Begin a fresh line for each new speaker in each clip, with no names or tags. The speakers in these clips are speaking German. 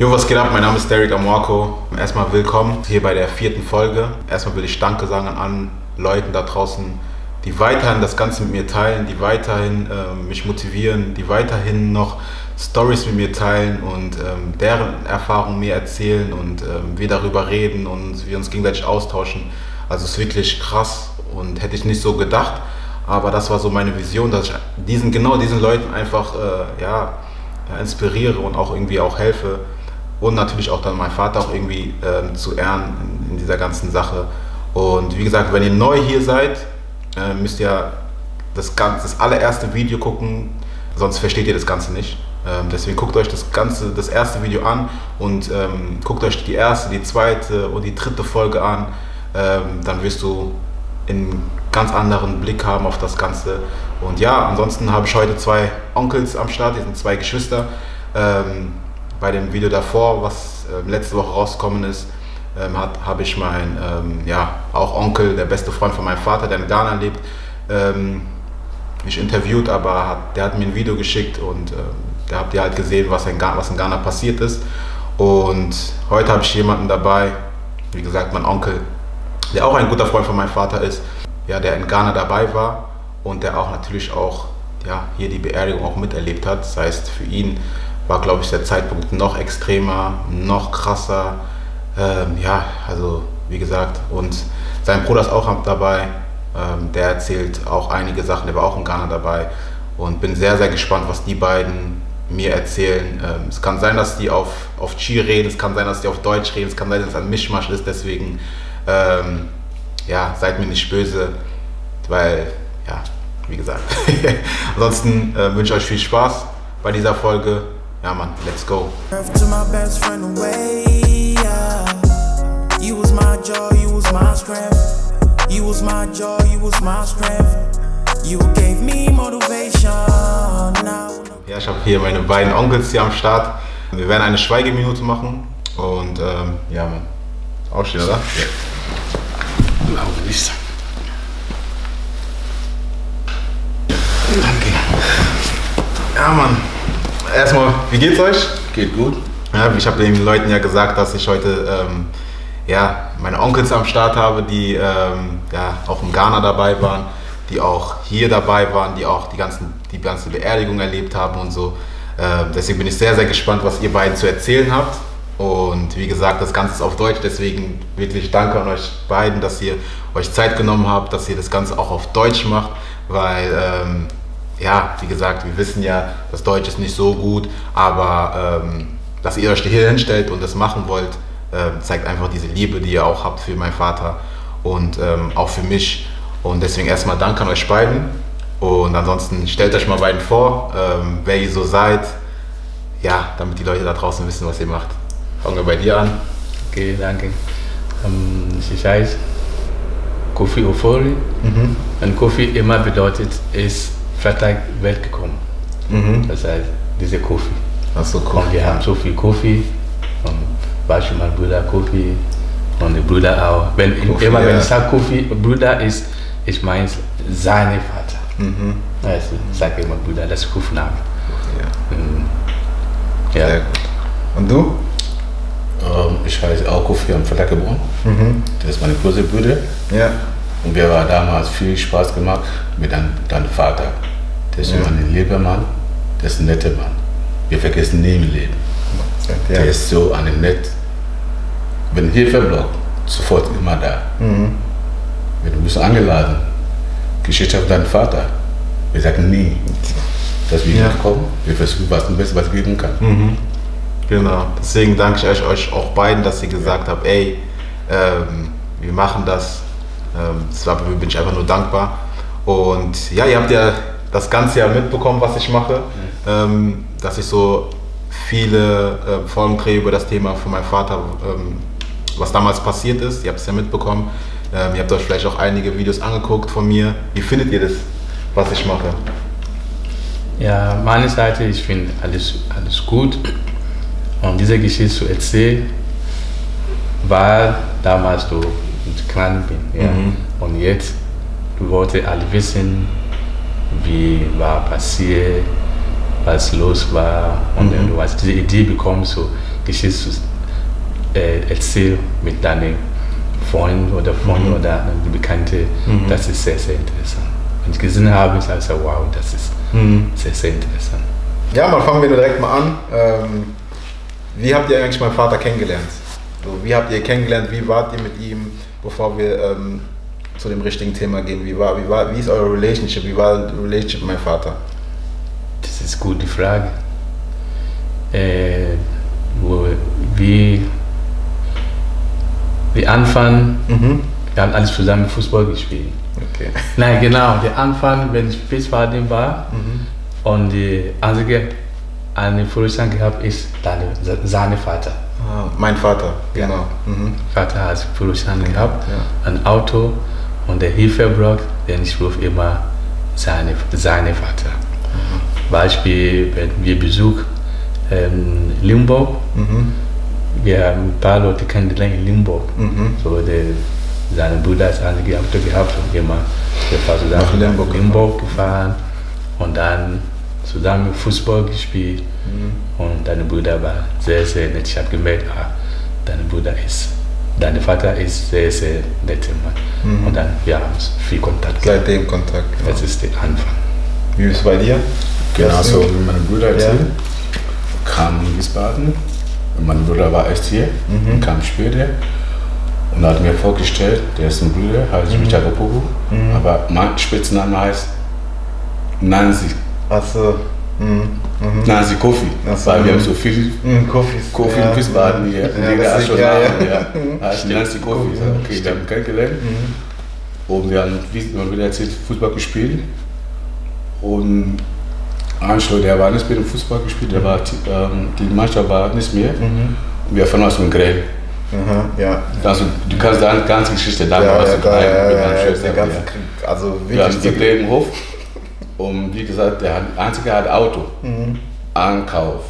Jo, was geht ab? Mein Name ist Derek Amorco. Erstmal willkommen hier bei der vierten Folge. Erstmal will ich Danke sagen an allen Leuten da draußen, die weiterhin das Ganze mit mir teilen, die weiterhin äh, mich motivieren, die weiterhin noch Stories mit mir teilen und ähm, deren Erfahrungen mir erzählen und ähm, wir darüber reden und wir uns gegenseitig austauschen. Also es ist wirklich krass und hätte ich nicht so gedacht. Aber das war so meine Vision, dass ich diesen, genau diesen Leuten einfach äh, ja, inspiriere und auch irgendwie auch helfe, und natürlich auch dann meinen Vater auch irgendwie äh, zu ehren in, in, dieser ganzen Sache. Und wie gesagt, wenn ihr neu hier seid, äh, müsst ihr das, ganze, das allererste Video gucken, sonst versteht ihr das Ganze nicht. Ähm, deswegen guckt euch das ganze, das erste Video an und ähm, guckt euch die erste, die zweite und die dritte Folge an. Ähm, dann wirst du einen ganz anderen Blick haben auf das Ganze. Und ja, ansonsten habe ich heute zwei Onkels am Start, die sind zwei Geschwister. Ähm, bei dem Video davor, was äh, letzte Woche rausgekommen ist, ähm, habe ich meinen, ähm, ja, auch Onkel, der beste Freund von meinem Vater, der in Ghana lebt, ähm, mich interviewt, aber hat, der hat mir ein Video geschickt und äh, da habt ihr halt gesehen, was in, Ghana, was in Ghana passiert ist. Und heute habe ich jemanden dabei, wie gesagt, mein Onkel, der auch ein guter Freund von meinem Vater ist, ja, der in Ghana dabei war und der auch natürlich auch ja, hier die Beerdigung auch miterlebt hat. Das heißt, für ihn war, glaube ich, der Zeitpunkt noch extremer, noch krasser. Ähm, ja, also wie gesagt, und sein Bruder ist auch dabei. Ähm, der erzählt auch einige Sachen, der war auch in Ghana dabei. Und bin sehr, sehr gespannt, was die beiden mir erzählen. Ähm, es kann sein, dass die auf, auf Chi reden, es kann sein, dass die auf Deutsch reden, es kann sein, dass es ein Mischmasch ist. Deswegen, ähm, ja, seid mir nicht böse, weil, ja, wie gesagt. Ansonsten äh, wünsche ich euch viel Spaß bei dieser Folge. Ja, Mann, let's go. You was my joy, you was my strength. You was my joy, you was my strength. You gave me motivation. Ja, ich habe hier meine beiden Onkels hier am Start. Wir werden eine Schweigeminute machen und ähm, ja, Mann. Aufstehen, oder? Ja. Glaube nicht. Danke. Ja, Mann erstmal, wie geht's euch?
Geht gut.
Ja, ich habe den Leuten ja gesagt, dass ich heute ähm, ja, meine Onkels am Start habe, die ähm, ja, auch in Ghana dabei waren, die auch hier dabei waren, die auch die, ganzen, die ganze Beerdigung erlebt haben und so. Ähm, deswegen bin ich sehr, sehr gespannt, was ihr beiden zu erzählen habt. Und wie gesagt, das Ganze ist auf Deutsch, deswegen wirklich danke an euch beiden, dass ihr euch Zeit genommen habt, dass ihr das Ganze auch auf Deutsch macht, weil ähm, ja, wie gesagt, wir wissen ja, das Deutsch ist nicht so gut, aber ähm, dass ihr euch hier hinstellt und das machen wollt, äh, zeigt einfach diese Liebe, die ihr auch habt für meinen Vater und ähm, auch für mich. Und deswegen erstmal Dank an euch beiden. Und ansonsten stellt euch mal beiden vor, ähm, wer ihr so seid, ja, damit die Leute da draußen wissen, was ihr macht. Fangen wir bei dir an.
Okay, danke. Um, ich heiße Kofi Ofori. Mhm. Und Kofi immer bedeutet, ist Freitag Welt gekommen. Mhm. Das heißt, diese Kofi.
Ach so, Kofi.
Und wir haben so viel Kofi. Und Beispiel mein Bruder Kofi und die Brüder auch. Wenn, Kofi, immer ja. wenn ich sage Kofi, Bruder ist, ich meine seine Vater. Mhm. Also, ich sage immer Bruder, das ist Kofi-Name.
Ja. Mhm. ja. Sehr gut. Und du?
Ähm, ich heiße auch Kofi am Freitag geboren. Mhm. Das ist meine große Bruder.
Ja.
Und wir haben damals viel Spaß gemacht mit deinem, deinem Vater. Der ist ja. ein lieber Mann, der ist ein netter Mann. Wir vergessen nie im Leben. Ja. Der ist so ein nett. Wenn Hilfe braucht, sofort immer da. Mhm. Wir bist eingeladen. Geschichte auf deinen Vater. Wir sagen nie, dass wir ja. kommen. Wir versuchen, was am besten was geben kann.
Mhm. Genau. Deswegen danke ich euch auch beiden, dass ihr gesagt habt, ey, ähm, wir machen das. Ähm, dafür bin ich einfach nur dankbar. Und ja, ihr habt ja das ganze Jahr mitbekommen, was ich mache, ähm, dass ich so viele äh, Folgen drehe über das Thema von meinem Vater, ähm, was damals passiert ist. Ihr habt es ja mitbekommen. Ähm, ihr habt euch vielleicht auch einige Videos angeguckt von mir. Wie findet ihr das, was ich mache?
Ja, meine Seite, ich finde alles, alles gut. Und diese Geschichte zu erzählen, war damals so klein bin. Ja. Mhm. Und jetzt wollte alle wissen, wie war passiert, was los war. Und mhm. du hast diese Idee bekommen, so
Geschichte äh, erzählen mit deinen Freunden oder Freunden mhm. oder Bekannten. Mhm. Das ist sehr, sehr interessant. Wenn ich gesehen habe, ich habe gesagt, wow, das ist mhm. sehr, sehr interessant.
Ja, mal fangen wir direkt mal an. Ähm, wie habt ihr eigentlich meinen Vater kennengelernt? So, wie habt ihr kennengelernt? Wie wart ihr mit ihm, bevor wir ähm, zu dem richtigen Thema gehen? Wie, war, wie, war, wie ist eure Relationship? Wie war die Relationship mit meinem Vater?
Das ist eine gute Frage. Äh, wo, wie, wie Anfang, mhm. wir haben alles zusammen Fußball gespielt. Okay. Nein, genau, der Anfang, wenn ich Spitzbaden war mhm. und die einzige eine Führerschein gehabt ist deine, seine Vater.
Ah, mein Vater, genau.
Mhm. Vater hat Führerschein gehabt, ja. ein Auto und der Hilfe braucht, denn ich rufe immer seine, seine Vater. Mhm. Beispiel, wenn wir Besuch ähm, Limburg, mhm. wir haben ein paar Leute kennengelernt in Limburg. Mhm. So der, sein Bruder hat einige Auto gehabt und immer wir fahren zusammen nach Limburg, Limburg gefahren und dann zusammen Fußball gespielt mhm. und dein Bruder war sehr, sehr nett. Ich habe gemerkt, ah, dein Bruder ist, dein Vater ist sehr, sehr netter Mann. Mhm. Und dann, wir haben viel Kontakt.
Seitdem Kontakt.
Genau. Das ist der Anfang.
Wie ist es bei dir?
Genau so, wie mein Bruder erzählt. Ja. Kam in Wiesbaden. Mein Bruder war erst hier, mhm. kam später und hat mir vorgestellt, der ist ein Bruder, heißt mhm. Richard Opoku, mhm. aber mein Spitzname heißt Nancy.
Achso.
Mhm. Mhm. Nancy Kofi, so, weil wir haben so viel
mhm, Koffis.
Kofi ja. in Wiesbaden hier. Ja, Jeder hat schon ja. Ja. Ja. Heißt Nancy Kofi. Okay, wir haben kennengelernt. Mhm. Und wir haben, wie man wieder erzählt, Fußball gespielt. Und Anschluss, der war nicht mehr im Fußball gespielt, der war, ähm, die Mannschaft war nicht mehr. Mhm. Und wir fahren aus dem Grill.
Aha, ja.
Also, du kannst deine ganze Geschichte da
ja, ja, da, ja, deiner Schwester. Der ganze Krieg, also wirklich. Wir
haben die im Hof und wie gesagt, der einzige hat Auto, mhm. Ankauf,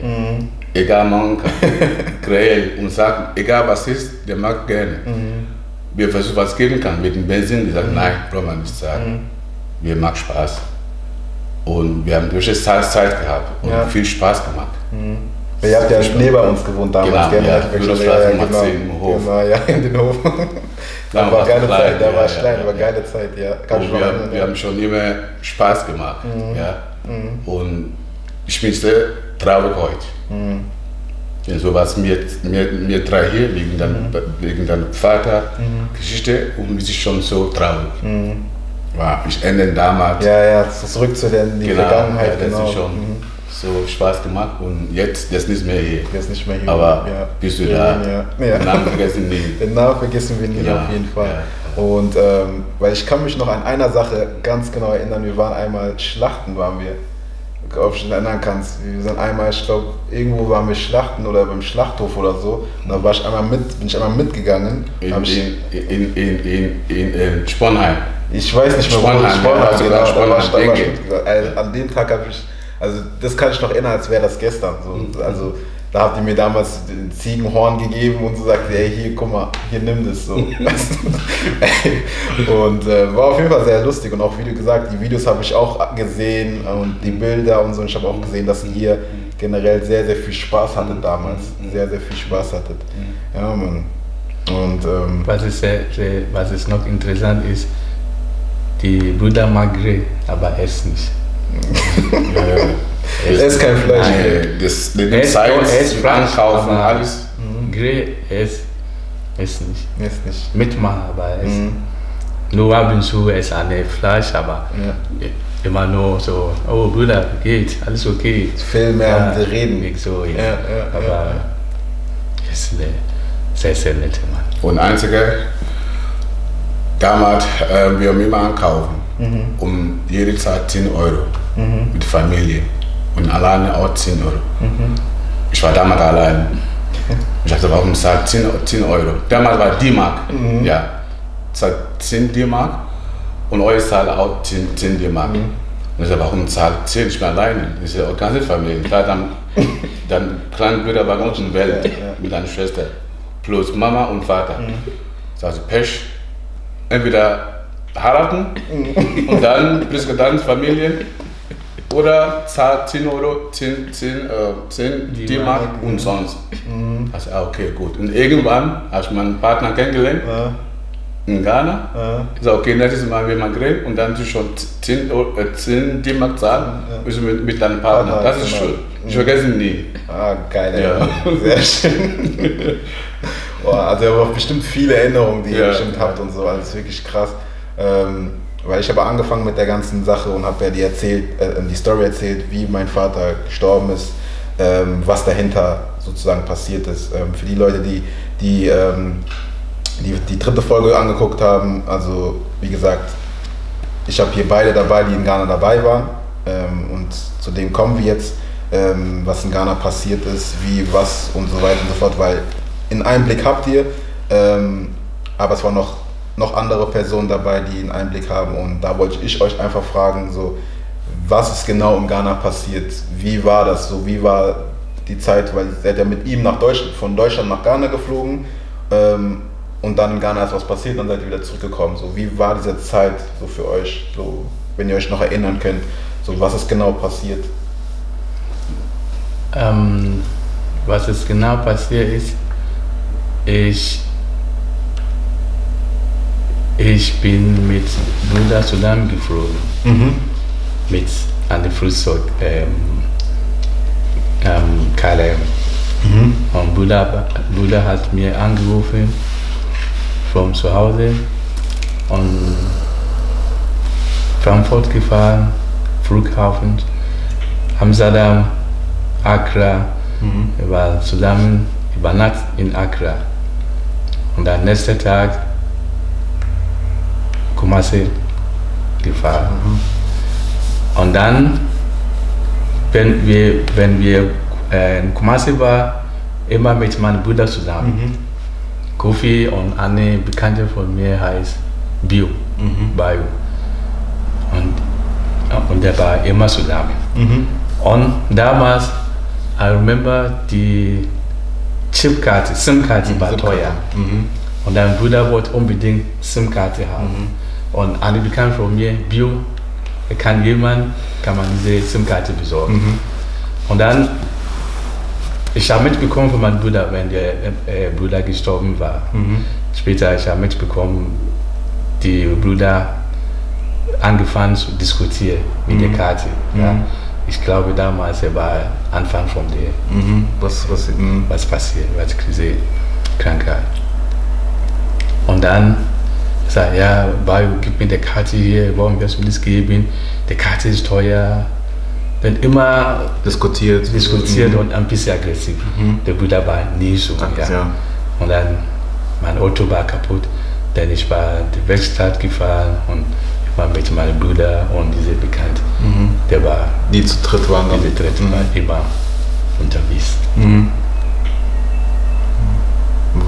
mhm. egal man kann, Grill und sagt, egal was ist, der mag gerne. Mhm. Wir versuchen, was geben kann mit dem Benzin, die sagt, mhm. nein, braucht man nicht sagen. Mhm. Wir mag Spaß. Und wir haben durch das Zeit gehabt und ja. viel Spaß gemacht.
Mhm. Ihr habt ja neben uns gewohnt damals,
genau, ja, ja, ja, genau, im Hof.
Genau, ja, in den Hof. Da war geile klein, Zeit, da ja, war ich klein, aber geile Zeit, ja.
Kann wir, erinnern, wir haben schon immer Spaß gemacht, mhm. ja. Mhm. Und ich bin sehr traurig heute. Mhm. Ja, so was mir, mir, mir drei hier wegen deinem, mhm. wegen deinem Vater mhm. Geschichte und ich schon so traurig. Mhm. War ich ende damals.
Ja, ja, zurück zu der
genau, Vergangenheit. Ja, das genau. ist schon. So Spaß gemacht und jetzt, jetzt nicht mehr hier.
Jetzt nicht mehr hier.
Aber ja. bist du da?
Ja. ja. Den Namen vergessen wir nie. Den Namen vergessen wir ja. auf jeden Fall. Ja. Und ähm, weil ich kann mich noch an einer Sache ganz genau erinnern, wir waren einmal Schlachten, waren wir. Ob du dich erinnern kannst. Wir sind einmal, ich glaube, irgendwo waren wir Schlachten oder beim Schlachthof oder so. Und da war ich einmal mit, bin ich einmal mitgegangen.
In, in, in, in, in, in Sponheim.
Ich weiß nicht mehr,
wo Sponheim, Sponheim, genau,
Sponheim, da war ich, da war ich, also, an dem Tag habe ich also das kann ich noch erinnern, als wäre das gestern. So, mhm. also da habt ihr mir damals den Ziegenhorn gegeben und so sagt, ey, hier, guck mal, hier nimm das so. und äh, war auf jeden Fall sehr lustig und auch wie du gesagt, die Videos habe ich auch gesehen und die Bilder und so. Und ich habe auch gesehen, dass ihr generell sehr, sehr viel Spaß hattet damals. Sehr, sehr viel Spaß hattet. Ja, Mann. Und, ähm,
was, ist sehr, sehr, was ist noch interessant ist, die Brüder Magre, aber er ist nicht
ja, Er ist kein Fleisch. Nein,
das, mit dem Zeit,
Einkaufen, alles. Mhm. Grey, er ist, ist nicht.
Er ist nicht.
Mitmachen, aber er ist mhm. nur ab und zu ist eine Fleisch, aber ja. immer nur so, oh Bruder, geht, alles okay.
Viel mehr ja, reden.
So, ja. ja, aber ja. ist ein sehr, sehr netter Mann.
Und einziger, damals, äh, wir haben immer ankaufen mhm. um jede Zeit 10 Euro mhm. mit Familie und alleine auch 10 Euro. Mhm. Ich war damals allein. Ich hatte warum gesagt 10, 10 Euro. Damals war D-Mark. Mhm. Ja, 10 D-Mark und eure Zahl auch 10, 10 D-Mark. Mhm. Und ich sage, warum zahlt 10? Ich bin alleine. Das ist ja auch ganze Familie. Klar, dann, dann kleine Brüder bei uns in der Welt ja, ja. mit deiner Schwester. Plus Mama und Vater. Mhm. Das heißt, Pech. Entweder heiraten und dann bis dann Familien oder zahlt 10 Euro, 10, 10, äh, 10 D-Mark umsonst. Mhm. Also, okay, gut. Und irgendwann, als ich meinen Partner kennengelernt, ja in Ghana. Ja. Ich sage, okay, nächstes Mal wir grillen und dann du schon 10, 10 D-Mark zahlen ja. mit, mit deinem Partner. Das ist schön. Ich vergesse ihn nie.
Ah, geil. Ja. Sehr schön. Boah, also ihr habt bestimmt viele Erinnerungen, die ihr bestimmt habt und so. Also das ist wirklich krass. Ähm, weil ich habe angefangen mit der ganzen Sache und habe ja die, erzählt, äh, die Story erzählt, wie mein Vater gestorben ist, ähm, was dahinter sozusagen passiert ist. Ähm, für die Leute, die, die ähm, die, die dritte Folge angeguckt haben. Also wie gesagt, ich habe hier beide dabei, die in Ghana dabei waren. Ähm, und zu dem kommen wir jetzt, ähm, was in Ghana passiert ist, wie, was und so weiter und so fort, weil in Einblick habt ihr, ähm, aber es waren noch, noch andere Personen dabei, die einen Einblick haben. Und da wollte ich euch einfach fragen, so, was ist genau in Ghana passiert? Wie war das so? Wie war die Zeit? Weil ihr seid ja mit ihm nach Deutschland, von Deutschland nach Ghana geflogen. Ähm, und dann in Ghana ist was passiert, dann seid ihr wieder zurückgekommen. So, wie war diese Zeit so für euch, so, wenn ihr euch noch erinnern könnt? So, was ist genau passiert?
Ähm, was ist genau passiert ist, ich, ich bin mit Bruder zusammengeflogen. Mhm. Mit einem Flugzeug, ähm, ähm, KLM. Mhm. Und Bruder, Bruder hat mir angerufen von zu Hause und Frankfurt gefahren, Flughafen, Amsterdam, Accra. Mhm. Wir waren zusammen über Nacht in Accra. Und am nächsten Tag Kumasi gefahren. Mhm. Und dann, wenn wir, wenn wir äh, in Kumasi waren, immer mit meinem Bruder zusammen. Mhm. Kofi und eine Bekannte von mir heißt Bio, mhm. Bio. Und, und der war immer zusammen. Mhm. Und damals, I remember, die Chipkarte, SIM-Karte mhm, war teuer. Mhm. Und dein Bruder wollte unbedingt SIM-Karte haben. Und eine Bekannte von mir, Bio, kann jemand, kann man diese SIM-Karte besorgen. Mhm. Und dann ich habe mitbekommen von meinem Bruder, wenn der äh, Bruder gestorben war. Mhm. Später ich habe mitbekommen, die Brüder angefangen zu diskutieren mit mhm. der Karte. Ja. Mhm. Ich glaube damals war Anfang von der mhm. was, was, mhm. was passiert, was diese Krankheit. Und dann sagt ja, Bayo, gib mir die Karte hier, warum wirst du mir das geben? Die Karte ist teuer, wird immer diskutiert, diskutiert mhm. und ein bisschen aggressiv. Mhm. Der Bruder war nie so. Ja. ja. Und dann, mein Auto war kaputt, denn ich war in die Werkstatt gefahren und ich war mit meinem Bruder und diese Bekannte, mhm. der war.
Die zu dritt waren?
Die zu dritt mhm. war immer unterwegs. Mhm.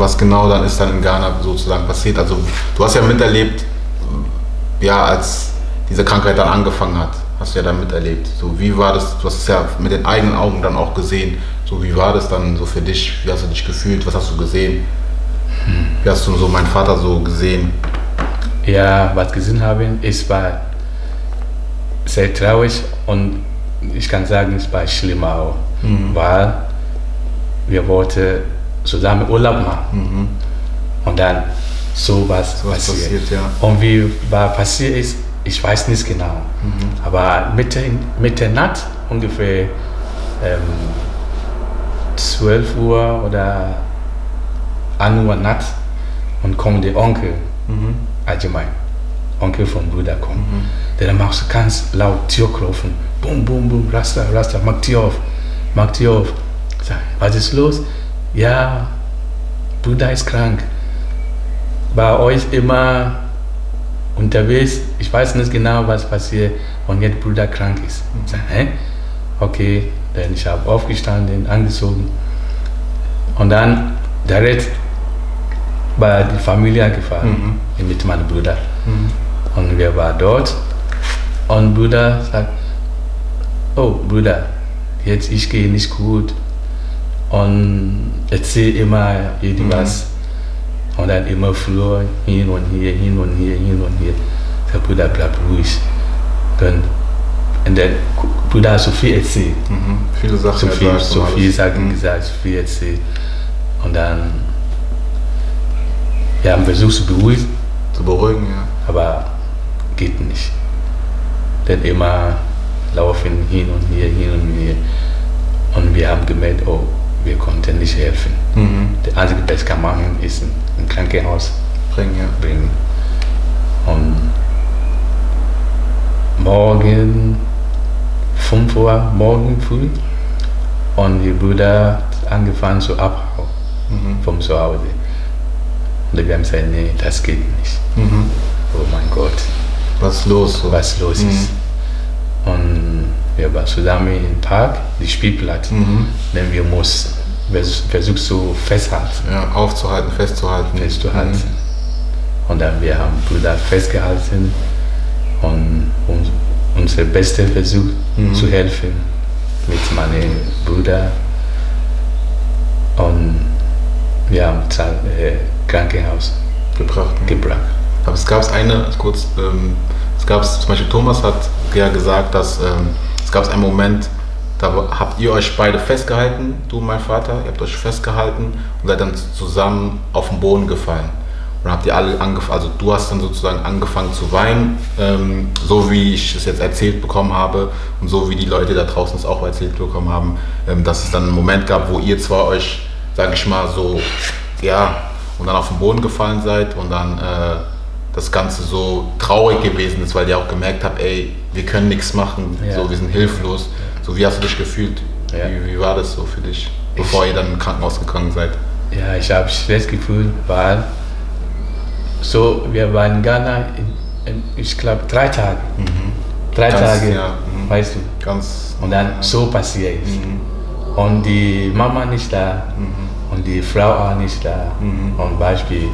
Was genau dann ist dann in Ghana sozusagen passiert? Also, du hast ja miterlebt, ja, als diese Krankheit dann angefangen hat hast du ja dann miterlebt. So, wie war das, du hast es ja mit den eigenen Augen dann auch gesehen. So, wie war das dann so für dich? Wie hast du dich gefühlt? Was hast du gesehen? Hm. Wie hast du so meinen Vater so gesehen?
Ja, was gesehen habe, es war sehr traurig und ich kann sagen, es war schlimmer auch, mhm. weil wir wollten zusammen Urlaub machen mhm. und dann sowas so passiert. passiert ja. Und wie war passiert ist, ich weiß nicht genau. Mhm. Aber Mitte, Mitte Nacht, ungefähr ähm, 12 Uhr oder 1 Uhr Nacht, und kommt der Onkel, mhm. allgemein, Onkel von Bruder kommt. Mhm. Der macht ganz laut Tür klopfen. Bum, bum, bum, Rasta, Rasta, mach Tür auf, mach Tür auf. Sag, was ist los? Ja, Bruder ist krank. Bei euch immer unterwegs, ich weiß nicht genau, was passiert, und jetzt Bruder krank ist. Ich sage, hä? Okay, dann ich habe aufgestanden, angezogen und dann direkt bei der Familie gefahren mhm. mit meinem Bruder. Mhm. Und wir waren dort und Bruder sagt, oh Bruder, jetzt ich gehe nicht gut und erzähl immer irgendwas. Mhm und dann immer früher hin und hier, hin und hier, hin und hier. Der Bruder bleibt ruhig. Dann Und der Bruder hat so viel erzählt.
Mhm. Viele Sachen
so viel,
gesagt
so viel. Sachen
Mhm.
gesagt, so viel erzählt. Und dann, wir haben versucht zu beruhigen,
Zu beruhigen, ja.
aber geht nicht. Denn immer laufen hin und hier, hin und hier. Und wir haben gemerkt, oh, wir konnten nicht helfen.
Mhm.
Der einzige, was kann machen, ist ein, Krankenhaus
Bringen, ja.
bringen. Und morgen, 5 Uhr, morgen früh, und die Bruder hat angefangen zu abhauen
Mhm.
vom Zuhause. Und wir haben gesagt, nee, das geht nicht.
Mhm.
Oh mein Gott,
Was ist los? So?
was los
Mhm.
ist. Und wir waren zusammen im Park, die Spielplatz.
Mhm.
Denn wir mussten vers- versuchen zu festhalten.
Ja, aufzuhalten, festzuhalten.
festzuhalten. Und dann wir haben Bruder festgehalten und uns, unser Bestes versucht
Mhm.
zu helfen mit meinem Bruder. Und wir haben zum äh, Krankenhaus
Mhm. Gebracht. ne?
gebracht.
Aber es gab eine, kurz, ähm, es gab zum Beispiel Thomas hat ja gesagt, dass ähm, es gab einen Moment, da habt ihr euch beide festgehalten, du und mein Vater, ihr habt euch festgehalten und seid dann zusammen auf den Boden gefallen. Und habt ihr alle angefangen, also du hast dann sozusagen angefangen zu weinen, ähm, so wie ich es jetzt erzählt bekommen habe und so wie die Leute da draußen es auch erzählt bekommen haben, ähm, dass es dann einen Moment gab, wo ihr zwar euch, sag ich mal, so, ja, und dann auf den Boden gefallen seid und dann äh, das Ganze so traurig gewesen ist, weil ihr auch gemerkt habt, ey, wir können nichts machen,
Ja.
so, wir sind hilflos. So, wie hast du dich gefühlt?
Ja.
Wie, wie war das so für dich, bevor ihr dann im Krankenhaus gegangen seid?
Ja, ich habe schlecht gefühlt, weil so, wir waren in Ghana, in, in, ich glaube, drei Tage. Drei
Mhm. Ganz,
Tage,
ja, mhm.
weißt du.
Ganz.
Und dann so passiert ist.
Mhm.
Und die Mama nicht da und die Frau auch nicht da.
Mhm.
Und Beispiel,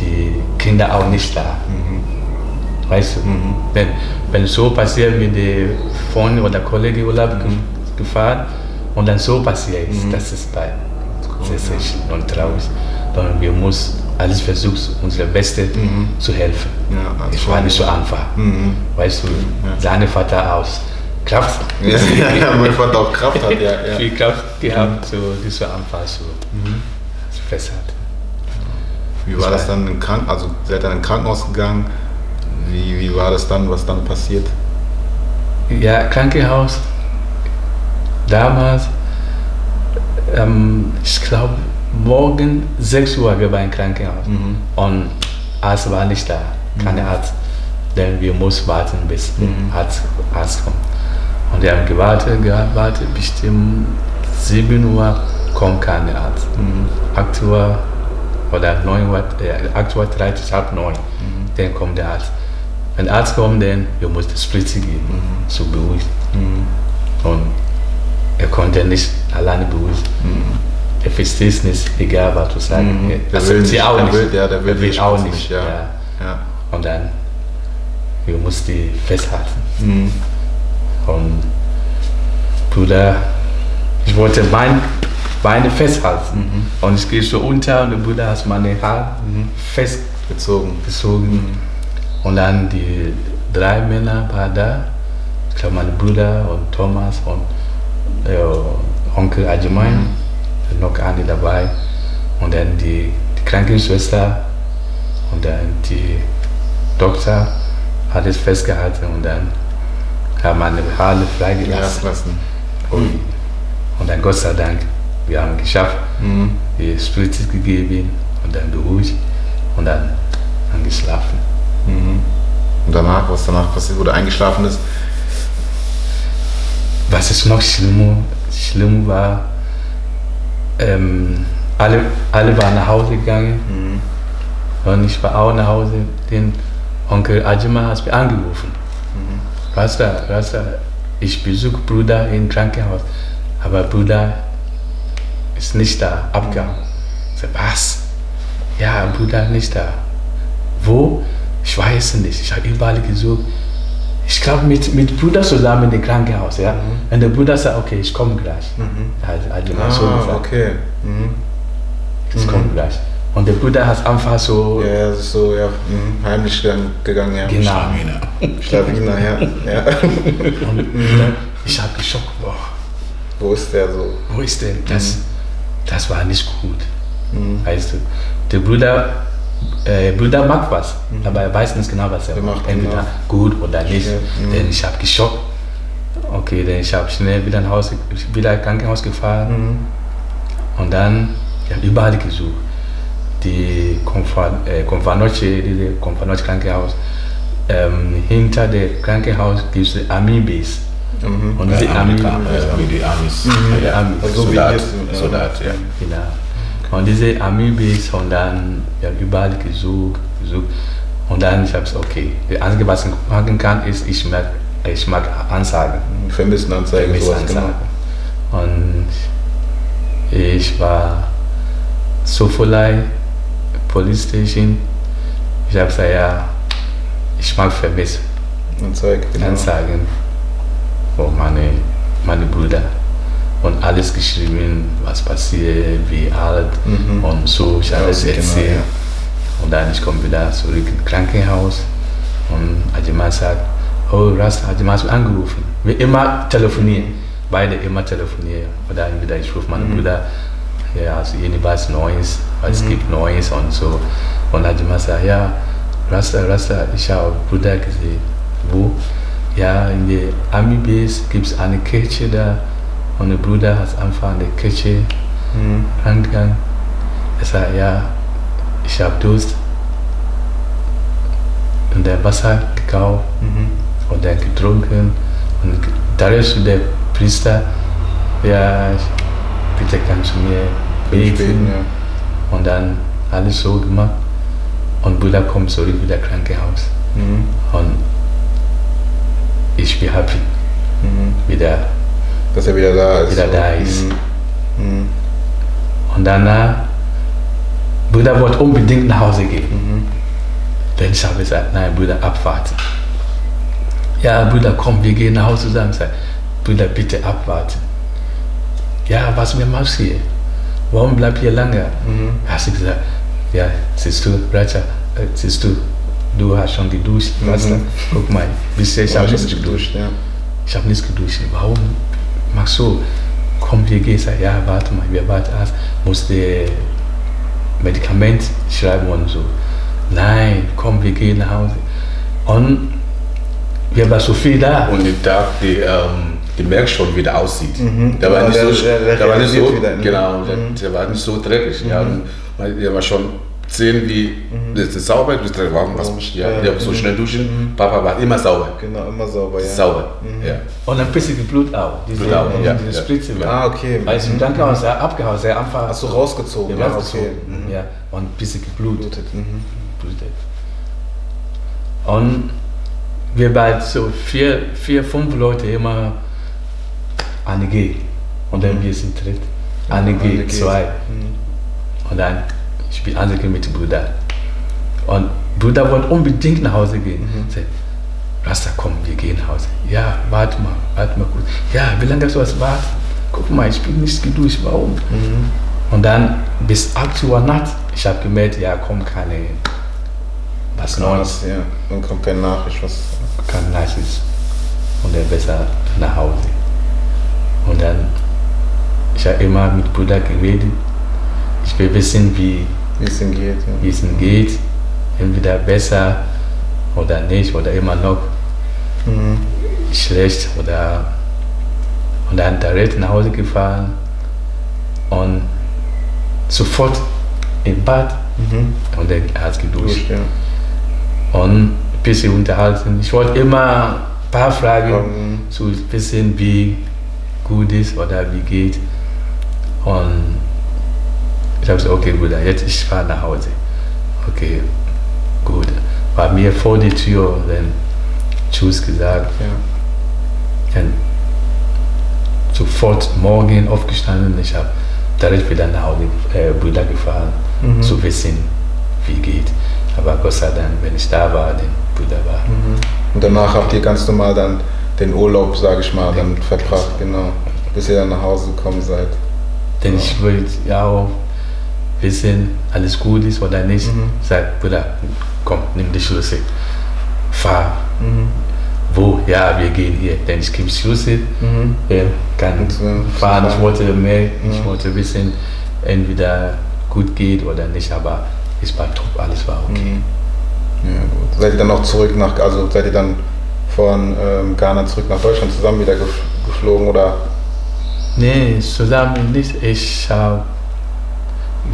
die Kinder auch nicht da.
Mhm.
Weißt du? Wenn, wenn so passiert, wie die Freund oder Kollege Urlaub
Mhm.
gefahren und dann so passiert ist, das ist bei sehr, sehr schlimm und traurig. Dann wir müssen alles versuchen, unser Bestes zu helfen.
Ja,
Es war nicht so einfach.
Mhm.
Weißt du, seine Vater aus Kraft.
Ja, ja, ja, mein Vater auch Kraft hat, ja. ja.
viel Kraft gehabt, so nicht so einfach so, so festhalten.
Wie war das dann im Krankenhaus? Also, ihr seid dann ins Krankenhaus gegangen. Wie, wie war das dann, was dann passiert?
Ja, Krankenhaus. Damals, ähm, ich glaube, morgen 6 Uhr wir waren im Krankenhaus.
Mhm.
Und Arzt war nicht da, keine Arzt. Denn wir mussten warten, bis Arzt, Arzt kommt. Und wir haben gewartet, gewartet, bestimmt 7 Uhr kommt kein Arzt. 8 Uhr oder 9 Uhr, äh, 8 Uhr 30, halb 9, dann kommt der Arzt. Der Arzt kommt, dann wir mussten das Spritze geben, zu beruhigen. Und er konnte nicht alleine beruhigen. Er versteht es nicht, egal was du sagst.
Mhm.
Er
will nicht,
auch nicht.
will- ja, der will
will auch nicht.
nicht, ja.
ja.
Ja.
Und dann, wir mussten die festhalten.
Mhm.
Und Bruder, ich wollte mein Beine festhalten.
Mhm.
Und ich gehe so unter und der Bruder hat meine Haare festgezogen.
Gezogen.
Und dann die drei Männer waren da. Ich glaube, meine Bruder und Thomas und äh, Onkel Ajimain. Noch eine dabei. Und dann die, die Krankenschwester und dann die Doktor hat es festgehalten und dann haben meine Haare freigelassen.
lassen.
Und, und dann Gott sei Dank, wir haben geschafft,
Mhm.
die Spritze gegeben und dann beruhigt und dann angeschlafen.
Mhm. Und danach, was danach passiert, wo du eingeschlafen ist,
Was ist noch schlimmer, schlimm war, ähm, alle, alle waren nach Hause gegangen und ich war auch nach Hause. Den Onkel Ajima hat mich angerufen. Weißt du, weißt du, ich besuche Bruder im Krankenhaus, aber Bruder ist nicht da, abgehauen. Ich sag, was? Ja, Bruder nicht da. Wo? Ich weiß nicht. Ich habe überall gesucht. Ich glaube mit, mit Bruder zusammen im Krankenhaus, ja. Und der Bruder sagt, okay, ich komme gleich. Er hat, hat immer so
ah,
gesagt,
okay. Mhm.
ich komme gleich. Und der Bruder hat einfach so.
Ja, so ja, hm, heimlich gegangen, ja.
Genau.
Schlawiner. Schlawiner, ja. ja.
Und dann, ich habe geschockt, boah.
Wo ist der so?
Wo ist der? Das, mhm. das war nicht gut. Mhm. Weißt du, der Bruder, äh, Bruder mag was, mhm. aber er weiß nicht genau, was er macht. Entweder genau. gut oder nicht. Mhm. Denn ich habe geschockt. Okay, dann ich habe schnell wieder nach Hause, wieder Krankenhaus gefahren. Mhm. Und dann, ich habe überall gesucht die Confanoche, äh, diese Confanoche Krankenhaus, ähm, hinter dem Krankenhaus gibt es Army-Base. Mhm. Und diese Army,
äh, wie die Amis.
Mhm. Ja, Army.
Also Soldat, Soldat, ja.
Genau. Und diese Army-Base und dann ja, überall gesucht, gesucht. Und dann ich habe es okay. Das Einzige, was ich machen kann, ist, ich mag, ich mag Ansagen.
Vermisstenanzeige.
Vermisstenanzeige. Genau. Und ich war so Police Station. Ich habe gesagt, ja, ich mag vermissen.
Anzeige,
genau. Anzeigen von meine, meine Brüder. Und alles geschrieben, was passiert, wie alt mhm. und so. Ich habe alles erzählt. Genau, ja. Und dann ich komme wieder zurück ins Krankenhaus und Adjuma sagt, oh Rasta, Adjuma hat angerufen. Wir immer telefonieren, beide immer telefonieren. Oder entweder ich rufe meine mhm. Brüder ja, also irgendwas Neues, es mhm. gibt Neues und so. Und dann jemand gesagt, ja, Rasta, Rasta, ich habe Bruder gesehen. Wo? Ja, in der Army Base gibt es eine Kirche da und der Bruder hat einfach an der Kirche mhm. rangegangen. Er sagt, ja, ich habe Durst und der Wasser gekauft mhm. und dann getrunken und da ist der Priester, ja, bitte kannst du mir beten. beten ja. Und dann alles so gemacht. Und Bruder kommt zurück wieder Krankenhaus. Mhm. Und ich bin happy. Mhm. Wieder.
Dass er wieder da ist.
Wieder da ist. Mhm. mhm. Und danach, Bruder wollte unbedingt nach Hause gehen. Mhm. Dann ich habe gesagt, nein, Bruder, abwarten. Ja, Bruder, komm, wir gehen nach Hause zusammen. Sag, Bruder, bitte abwarten. Ja, was wir machen hier? Warum bleib hier lange? Mhm. Hast du gesagt, ja, siehst du, Raja, äh, siehst du, du hast schon geduscht. Mhm. Weißt du? Guck mal, bisher ich habe nicht geduscht. Ja. Ich habe nichts geduscht. Warum machst du? Komm, wir gehen. Sag, ja, warte mal, wir warten erst. Muss der Medikament schreiben und so. Nein, komm, wir gehen nach Hause. Und wir waren so viel da.
Und den Tag, die, ähm, du merkst schon, wie der aussieht. Mhm. Der, war nicht der, so, der, der, der war nicht so, wieder, ne? genau, mhm. der, der, war nicht so dreckig. Mhm. Ja, der war schon sehen, wie mhm. das ist sauber, du sagst, warum was mich ja, ja, so schnell duschen. Mhm. Papa war immer sauber.
Genau, immer sauber, ja.
Sauber, mhm. ja.
Und ein bisschen Blut auch. Diese, Blut auch, ja. Diese Spritze.
Ah, okay.
Also mhm. dann kann man es ja abgehauen, sehr einfach.
Hast du rausgezogen?
Ja, rausgezogen. Okay. Mhm. Ja, und ein bisschen geblutet. Mhm. Blutet. Und wir bei so vier, vier, fünf Leute immer eine G. Und dann wir sind dritt. Eine G, zwei. Mhm. Und dann ich bin einzige mit Bruder. Und Bruder wollte unbedingt nach Hause gehen. Mhm. Sagt, Rasta, komm, wir gehen nach Hause. Ja, warte mal, warte mal kurz. Ja, wie lange soll es warten? Guck mal, ich bin nicht geduscht, warum? Mhm. Und dann bis 8 Uhr Nacht, ich habe gemerkt, ja, kommt keine, was Neues.
Ja, dann kommt keine Nachricht, was.
Keine Nachricht. Und dann besser nach Hause. Und dann, ich habe immer mit Bruder geredet. Ich will wissen, wie
wie es ihm geht. Ja.
Wie es ihm geht. Entweder besser oder nicht oder immer noch mhm. schlecht oder und dann direkt nach Hause gefahren und sofort im Bad mhm. und er hat geduscht. Ja. Und ein bisschen unterhalten. Ich wollte immer ein paar Fragen mhm. zu wissen, wie gut ist oder wie geht. Und ich habe gesagt, okay, gut, jetzt ich fahre nach Hause. Okay, gut. War mir vor die Tür, dann Tschüss gesagt. Ja. Dann sofort morgen aufgestanden. Ich habe direkt wieder nach Hause äh, Brüder gefahren, mhm. zu wissen, wie geht. Aber Gott sei Dank, wenn ich da war, den Brüder war. Mhm.
Und danach habt ihr ganz normal dann den Urlaub, sage ich mal, dann verbracht, genau, bis ihr dann nach Hause gekommen seid.
Denn ja. ich wollte ja auch wissen, alles gut ist oder nicht, mhm. sagt, Bruder, komm, nimm die Schlüssel, fahr. Mhm. Wo? Ja, wir gehen hier. Denn ich gebe Schlüssel, mhm. er kann fahren. Ich wollte mehr, ich wollte wissen, entweder gut geht oder nicht, aber es war top, alles war okay. Mhm.
Ja, gut. Seid ihr dann auch zurück nach, also seid ihr dann von ähm, Ghana zurück nach Deutschland zusammen wieder geflogen oder?
Nee, zusammen nicht. Ich habe,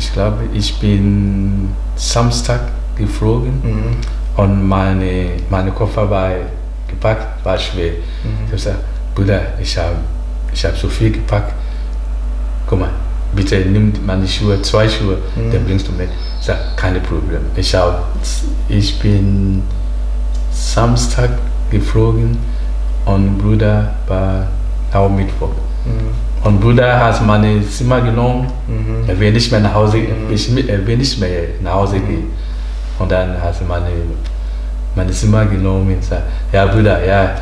ich glaube, ich bin Samstag geflogen mhm. und meine, meine Koffer war gepackt, war schwer. Mhm. Ich habe gesagt, Bruder, ich habe ich hab so viel gepackt. Guck mal, bitte nimm meine Schuhe, zwei Schuhe, mhm. dann bringst du mit. Ich sage, keine Problem. Ich, hab, ich bin Samstag geflogen und Bruder war auch Mittwoch. Mhm. Und Bruder hat meine Zimmer genommen, mhm. er will nicht mehr nach Hause, mhm. ich, er will nicht mehr nach Hause mhm. gehen. Und dann hat er meine, meine Zimmer genommen und gesagt, ja Bruder, ja,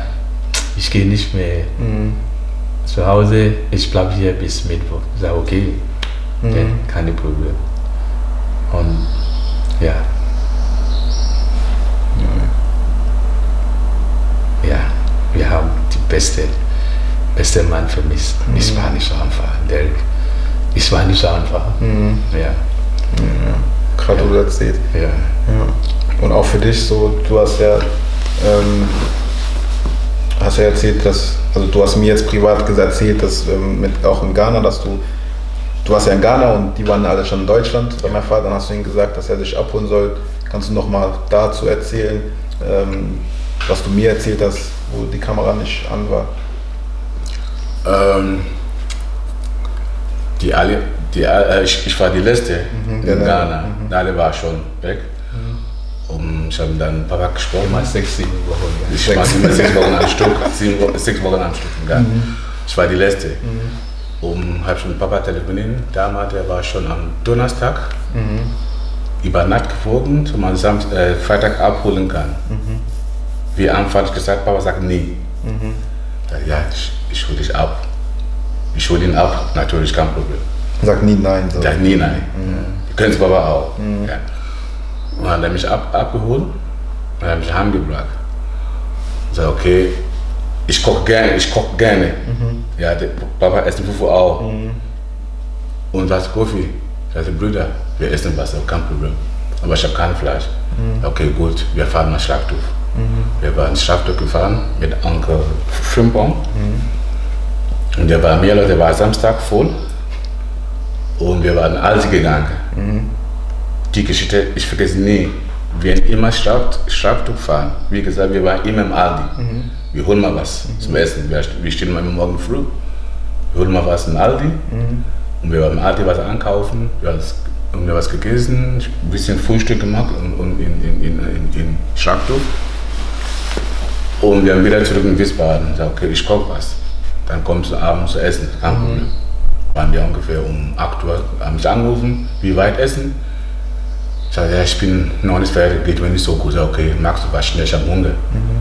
ich gehe nicht mehr mhm. zu Hause, ich bleibe hier bis Mittwoch. Ich sage, okay, mhm. dann keine Probleme. Und ja. Ja, wir haben die beste, Mann mich. Mhm. Es war nicht so einfach. Der, es war nicht so einfach. Mhm. Ja. ja.
Gerade ja. du erzählt. Ja. ja. Und auch für dich so, du hast ja, ähm, hast ja erzählt, dass, also du hast mir jetzt privat erzählt, dass ähm, mit, auch in Ghana, dass du du warst ja in Ghana und die waren alle schon in Deutschland bei meinem Vater. Dann hast du ihm gesagt, dass er dich abholen soll. Kannst du noch mal dazu erzählen, ähm, was du mir erzählt hast, wo die Kamera nicht an war?
Ähm, die alle, die, äh, ich, ich, war die letzte mhm, in genau. Ghana. Mhm. Alle war schon weg. Mhm. Und ich habe dann Papa gesprochen.
Immer sechs, sieben Wochen.
Ja. Ich war immer sechs Wochen am Stück, sieben, sechs Wochen am Stück in Ghana. Mhm. Ich war die letzte. Mhm um habe schon mit Papa telefoniert. Damals, der war schon am Donnerstag mhm. über Nacht geflogen, so man Samstag, äh, Freitag abholen kann. Mhm. Wie anfangs gesagt, Papa sagt nie. Mhm. Ja, ich, ich hole dich ab. Ich hole ihn ab, natürlich kein Problem.
Sagt nie nein. So.
Sagt nie nein. Mhm. Können es Papa auch. Mhm. Ja. Und dann hat er mich ab, abgeholt und hat mich heimgebracht. Ich sage, okay, ich koche gerne, ich koche gerne. Mhm. Ja, der Papa essen Fufu auch. Mhm. Und was Kofi? Ich sagte, Brüder, wir essen was, kein Problem. Aber ich habe kein Fleisch. Mhm. Okay, gut, wir fahren nach Schlachthöf. Mhm. Wir waren Schlachthöf gefahren mit Onkel Frimpong. Und der war mir, der war Samstag voll. Und wir waren alt gegangen. Mhm. Die Geschichte, ich vergesse nie. Wir immer Schlachthöf fahren. Wie gesagt, wir waren immer im Aldi. Mhm wir holen mal was mhm. zum Essen. Wir, wir stehen mal morgen früh, wir holen mal was in Aldi mhm. und wir haben Aldi was ankaufen, wir haben wir was gegessen, ein bisschen Frühstück gemacht und, und in, in, in, in, in Schlagdorf. Und wir haben wieder zurück in Wiesbaden. Ich sag, okay, ich koche was. Dann kommst du abends zu essen, kein mhm. Problem. Waren wir ungefähr um 8 Uhr, haben mich angerufen, wie weit essen? Ich sage, ja, ich bin noch nicht fertig, geht mir nicht so gut. Ich sag, okay, magst du was schnell, ich habe Hunger. Mhm.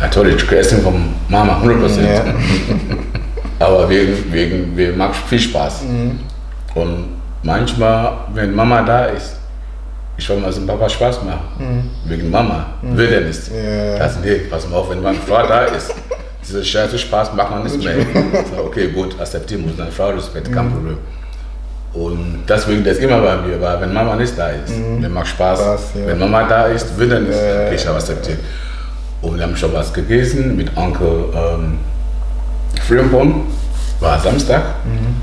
Natürlich, ich esse von Mama, 100%. Ja. Aber wegen, wegen, wir macht viel Spaß. Mhm. Und manchmal, wenn Mama da ist, ich will mal so Papa Spaß machen. Mhm. Wegen Mama. Mhm. Will er nicht. Ja. Das nee, pass mal auf, wenn meine Frau da ist, diese Scheiße Spaß macht man nicht mehr. so, okay, gut, akzeptieren muss deine Frau Respekt, kein mhm. Problem. Und deswegen das immer bei mir, weil wenn Mama nicht da ist, mhm. dann macht Spaß. Spaß ja. Wenn Mama da ist, will er nicht, okay, ich habe akzeptiert. Und wir haben schon was gegessen mit Onkel ähm, Frimpon, war Samstag. Mhm.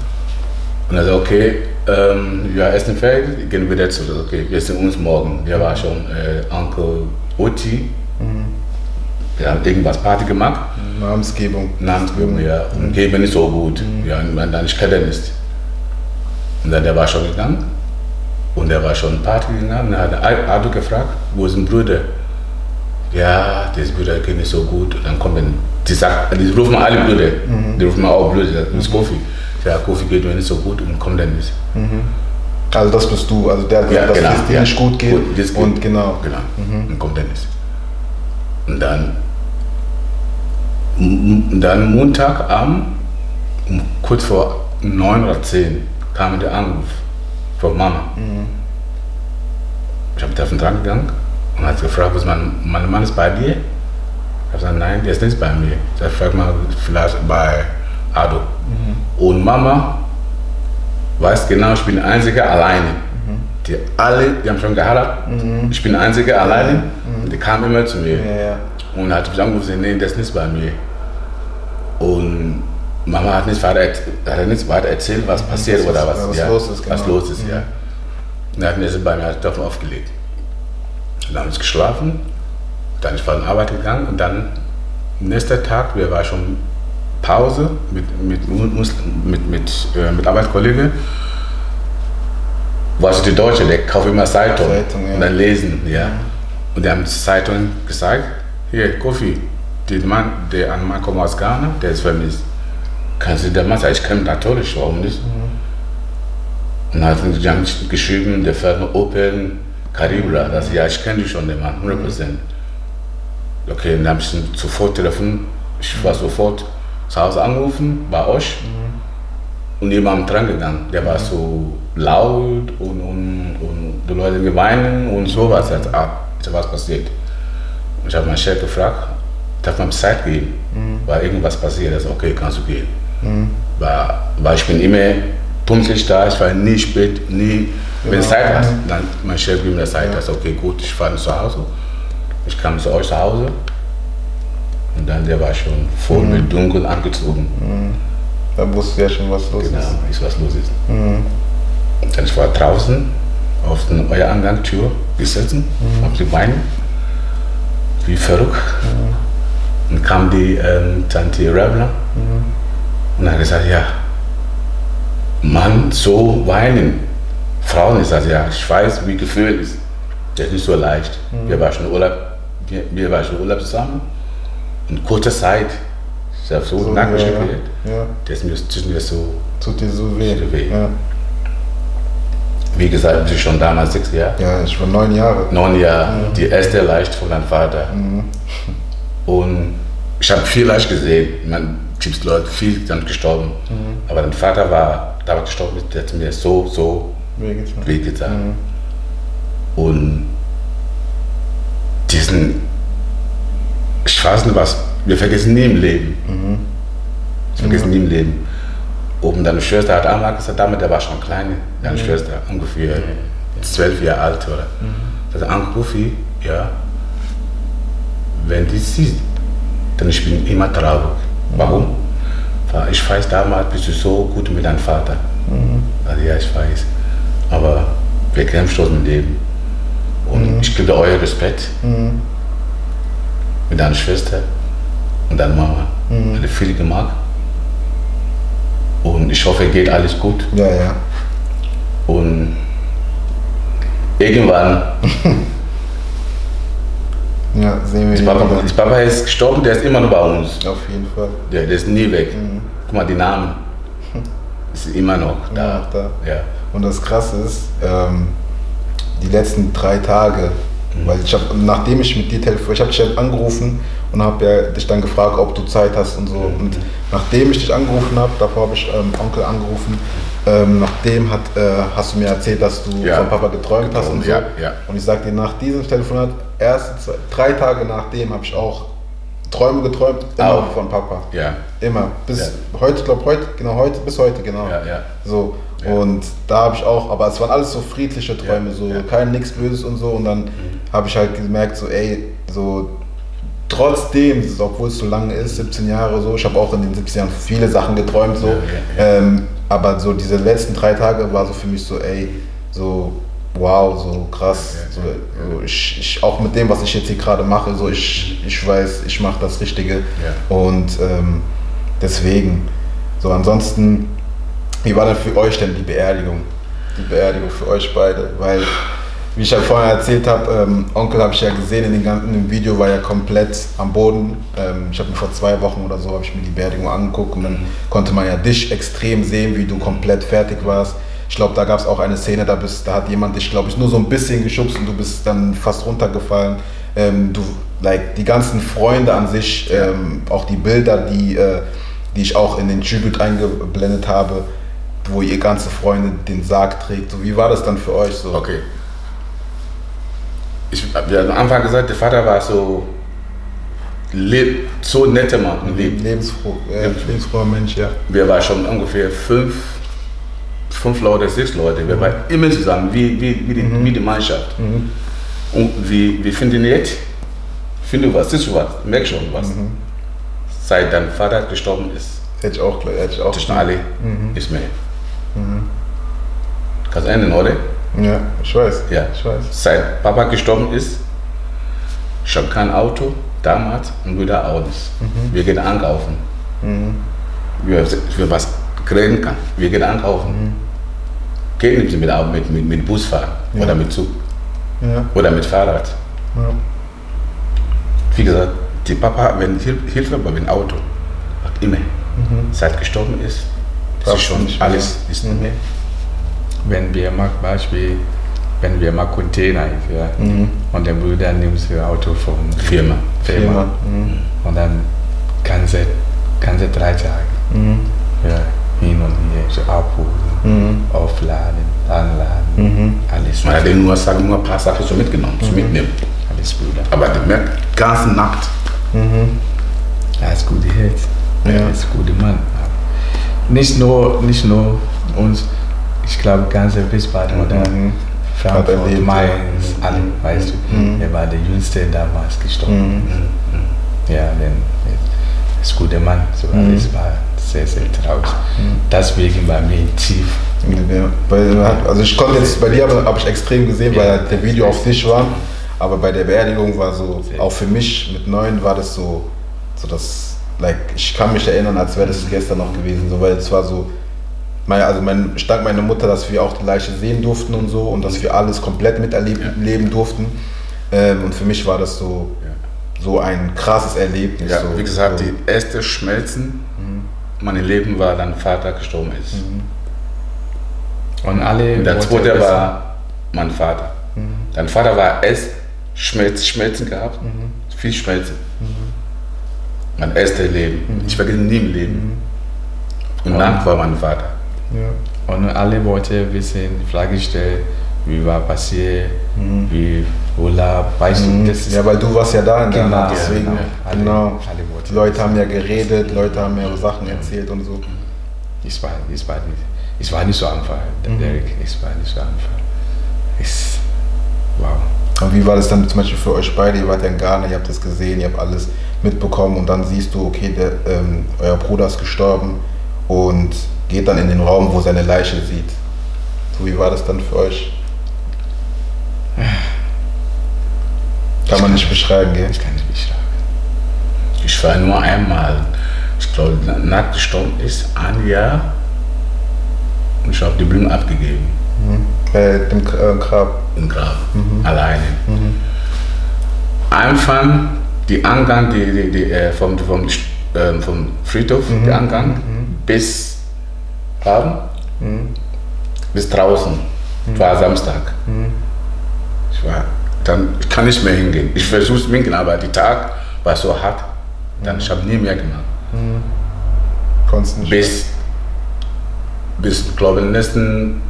Und er sagt, okay, ähm, ja, essen fertig, gehen wir dazu. Okay, wir sehen uns morgen. Wir waren schon äh, Onkel Oti. Mhm. Haben irgendwas Party gemacht.
Namensgebung.
Namensgebung, ja. Und mhm. geht mir nicht so gut. Mhm. Ja, und dann ich kenne nicht. Und dann der war schon gegangen. Und der war schon Party gegangen. Und dann hat Ado gefragt, wo ist ein Bruder? ja, das Bruder geht nicht so gut. Und dann kommen, die, sagt, die rufen alle Brüder, mhm. die rufen auch Brüder, das ist Kofi. Ja, Kofi geht mir nicht so gut und kommt dann nicht.
Mhm. Also das bist du, also der, ja, dass genau, es dir ja. nicht gut geht. Gut,
und genau. Genau, mhm. und kommt dann nicht. Und dann, dann Montagabend, um kurz vor neun oder zehn, kam der Anruf von Mama. Mhm habe auf den dran gegangen und hat gefragt, was mein, mein Mann ist bei dir? Ich habe gesagt, nein, der ist nicht bei mir. Ich habe frag mal vielleicht bei Ado. Mhm. Und Mama weiß genau, ich bin der Einzige alleine. Mhm. Die alle, die haben schon geheiratet. Mhm. Ich bin der Einzige alleine. Mhm. Und die kamen immer zu mir. Ja, ja. Und hat mich angerufen, nee, das ist nicht bei mir. Und Mama hat nicht weiter, hat nicht weiter erzählt, was mhm. passiert was, oder was,
was
ja,
los ist. Genau.
Was los ist, ja. Mhm. Dann hat mir das bei mir davon aufgelegt. Dann haben wir geschlafen, dann ich war in Arbeit gegangen und dann nächster Tag, wir waren schon Pause mit, mit, mit, mit, äh, mit Arbeitskollege. War also die Deutsche, der kauft immer Zeitung, Zeitung ja. und dann lesen, ja. Und die haben die Zeitung gesagt, hier, Kofi, der Mann, der an Mann kommt aus Ghana, der ist vermisst. Kannst du der Mann sagen, ich kann natürlich, warum nicht? Mhm. Und dann hat sie geschrieben, der fährt nach Opel Caribra, das ja, ich kenne dich schon, den Mann, 100%. Okay, dann habe ich sofort Telefon, ich war sofort zu Hause angerufen, bei euch. Mhm. Und jemand dran gegangen, der war so laut und, und, und die Leute geweinen und sowas. Also, ah, ist was passiert. Und ich habe meinen Chef gefragt, darf man Zeit geben, mhm. weil irgendwas passiert ist, okay, kannst du gehen. Mhm. Weil, weil ich bin immer pünktlich da, ich war nie spät, nie, wenn du Zeit hast, dann mein Chef gibt mir Zeit, ja. das okay, gut, ich fahre zu Hause. Ich kam zu euch zu Hause und dann der war schon voll mhm. mit dunkel angezogen. Mhm.
Da wusste ja schon, was los
genau, ist. Genau, ist was los ist. Mhm. Und dann ich war draußen auf den Angangtür gesessen, mhm. auf die Beine, wie verrückt. Mhm. Und kam die ähm, Tante Rebler mhm. und hat gesagt, ja, Mann, so weinen. Frauen ist das ja, ich weiß, wie Gefühl ist. Das ist nicht so leicht. Mhm. Wir waren schon Urlaub, wir, wir waren schon Urlaub zusammen. In kurzer Zeit. Ich habe so, so nackig ja, ja. Das tut mir so.
Tut dir so weh. weh. Ja.
Wie gesagt, ich schon damals sechs Jahre.
Ja, ich war neun Jahre.
Neun Jahre. Mhm. Die erste Leicht von meinem Vater. Mhm. Und ich habe viel Leicht gesehen. Man gibt Leute, viel sind gestorben. Mhm. Aber dein Vater war, da war gestorben, der hat mir so, so wehgetan. wehgetan. Mhm. Und diesen, ich weiß nicht was, wir vergessen nie im Leben. Mhm. Wir vergessen nie im Leben. Oben deine Schwester hat einmal gesagt, damit der war schon klein, deine mhm. Schwester, ungefähr zwölf Jahre alt oder. Mhm. Ist angerufen, ja, wenn die sieht, dann ich bin immer traurig. Warum? Weil ich weiß, damals bist du so gut mit deinem Vater. Mhm. Also ja, ich weiß. Aber wir kämpfen schon im Leben. Und mhm. ich gebe euer Respekt mhm. mit deiner Schwester und deiner Mama. Mhm. Hat viel gemacht. Und ich hoffe, geht alles gut.
Ja, ja.
Und irgendwann
Ja, sehen wir.
Das Papa, das Papa ist gestorben, der ist immer noch bei uns.
Auf jeden Fall.
Der, der ist nie weg. Mhm. Guck mal, die Namen. Ist immer noch da. Ja, da. Ja.
Und das Krasse ist, ähm, die letzten drei Tage. Weil ich habe, nachdem ich mit dir telefoniert, ich habe dich halt angerufen und habe ja dich dann gefragt, ob du Zeit hast und so. Und nachdem ich dich angerufen habe, davor habe ich ähm, Onkel angerufen, ähm, nachdem hat, äh, hast du mir erzählt, dass du ja. von Papa geträumt hast und so. Ja, ja. Und ich sag dir, nach diesem Telefonat, erst zwei, drei Tage nachdem habe ich auch Träume geträumt, immer auch. von Papa.
Ja.
Immer. Bis heute, glaube heute, genau heute, bis heute, genau.
Ja, ja.
So. Ja. Und da habe ich auch, aber es waren alles so friedliche Träume, so kein nichts Böses und so. Und dann mhm. habe ich halt gemerkt, so, ey, so trotzdem, obwohl es so lange ist, 17 Jahre so, ich habe auch in den 17 Jahren viele Sachen geträumt, so. Ähm, aber so diese letzten drei Tage war so für mich so, ey, so wow, so krass. So, so ich, ich, auch mit dem, was ich jetzt hier gerade mache, so ich, ich weiß, ich mache das Richtige. Ja. Und ähm, deswegen, so ansonsten, wie war denn für euch denn die Beerdigung? Die Beerdigung für euch beide? Weil, wie ich ja vorher erzählt habe, ähm, Onkel habe ich ja gesehen in, den ganzen, in dem Video, war ja komplett am Boden. Ähm, ich habe mir vor zwei Wochen oder so, habe ich mir die Beerdigung angeguckt und dann konnte man ja dich extrem sehen, wie du komplett fertig warst ich glaube, da gab es auch eine Szene, da, bist, da hat jemand dich, glaube ich, nur so ein bisschen geschubst und du bist dann fast runtergefallen. Ähm, du, like, die ganzen Freunde an sich, ähm, auch die Bilder, die, äh, die ich auch in den Tribute eingeblendet habe, wo ihr ganze Freunde den Sarg trägt. So, wie war das dann für euch so?
Okay. ich, wir haben am Anfang gesagt, der Vater war so, so netter Mann Leben.
Lebensfroh, äh, lebensfroher Mensch, ja.
Wir waren schon ungefähr fünf, fünf Leute, sechs Leute. Wir waren immer zusammen, wie, wie, wie, die, mhm. wie die Mannschaft. Mhm. Und wir, wir finden jetzt, finden was, siehst du was, merkst schon was. Mhm. Seit dein Vater gestorben ist.
Hätte ich auch, hätte ich auch.
Zwischen alle mhm. ist mehr. Mhm. Kannst ändern, oder?
Ja, ich weiß.
Ja.
Ich weiß.
Seit Papa gestorben ist, ich habe kein Auto damals und wieder Autos. Mhm. Wir gehen einkaufen. Mhm. Wir, wir was kriegen kann. Wir gehen einkaufen. Mhm. Gehen nicht mit, mit, mit, mit Bus fahren ja. oder mit Zug ja. oder mit Fahrrad. Ja. Wie gesagt, die Papa, wenn Hilfe bei dem Auto, hat immer. Mhm. Seit gestorben ist, das ist schon alles ist nicht mehr
wenn wir mal Beispiel, wenn wir mal Container ja, mhm. und der Bruder nimmt das Auto von
Firma,
Firma, Firma. Mhm. und dann ganze, ganze drei Tage mhm. ja, hin und her so abholen, mhm. aufladen, anladen, mhm. alles.
Man hat nur sagen, nur ein paar Sachen so mitgenommen, so mhm. mitnehmen.
Alles Bruder.
Aber der merkt ganze Nacht.
Er ist gute Herz, ja. er ist guter Mann. Nicht nur, nicht nur uns, ich glaube, ganze Wiesbaden oder mhm. Frankfurt, erlebt, Mainz, ja. alle, weißt du. Mhm. Er war der Jüngste damals gestorben. Mhm. mhm. Ja, denn ist guter Mann, so mhm. alles war sehr, sehr traurig. Mhm. Deswegen war mir tief.
Ja, also ich konnte jetzt, bei dir habe hab ich extrem gesehen, ja. weil der Video auf dich war, aber bei der Beerdigung war so, auch für mich mit neun war das so, so das, like, ich kann mich erinnern, als wäre das gestern noch gewesen, so, weil es war so, meine, also mein, stand meine Mutter, dass wir auch die Leiche sehen durften und so und dass wir alles komplett miterleben ja. durften. Ähm, und für mich war das so, ja. so ein krasses Erlebnis.
Ja,
so,
wie gesagt, so. die erste Schmelzen mhm. meines Lebens war, dann Vater gestorben ist. Mhm. Und alle. Und der zweite war mein Vater. Mhm. Dein Vater war erst Schmelz, Schmelzen gehabt, mhm. viel Schmelzen. Mhm. Mein erstes Leben. Mhm. Ich vergesse nie im Leben. Und dann war mein Vater.
Ja. Und alle wollten wissen, Frage stellen, wie war passiert, mhm. wie Urlaub, weißt mhm.
du, das ist Ja, weil du warst ja da in genau, Ghana, deswegen, genau. Alle, genau. Alle die Leute haben ja geredet, Leute haben ja Sachen erzählt und so.
Es war, es war, nicht, es war nicht so einfach, mhm. Derek, es war nicht so einfach. Es, wow.
Und wie war das dann zum Beispiel für euch beide? Ihr wart ja in Ghana, ihr habt das gesehen, ihr habt alles mitbekommen und dann siehst du, okay, der, ähm, euer Bruder ist gestorben und geht dann in den Raum, wo seine Leiche sieht. So, wie war das dann für euch? Kann man nicht beschreiben, gell?
Ich kann nicht beschreiben.
Ich war nur einmal, ich glaube, nach gestorben ist ein Jahr und ich habe die Blumen abgegeben.
Mhm. Bei dem äh, Grab?
Im Grab, mhm. alleine. Mhm. Anfang, die Angang die, die, die, äh, vom, vom, äh, vom Friedhof, mhm. der Angang, mhm. bis haben, mhm. bis draußen. Mhm. War Samstag. Mhm. Ich war, dann ich kann nicht mehr hingehen. Ich versuche es hingehen, aber der Tag war so hart. Dann ich habe nie mehr gemacht. Mhm.
Konntest nicht
bis, bis glaube ich, in den letzten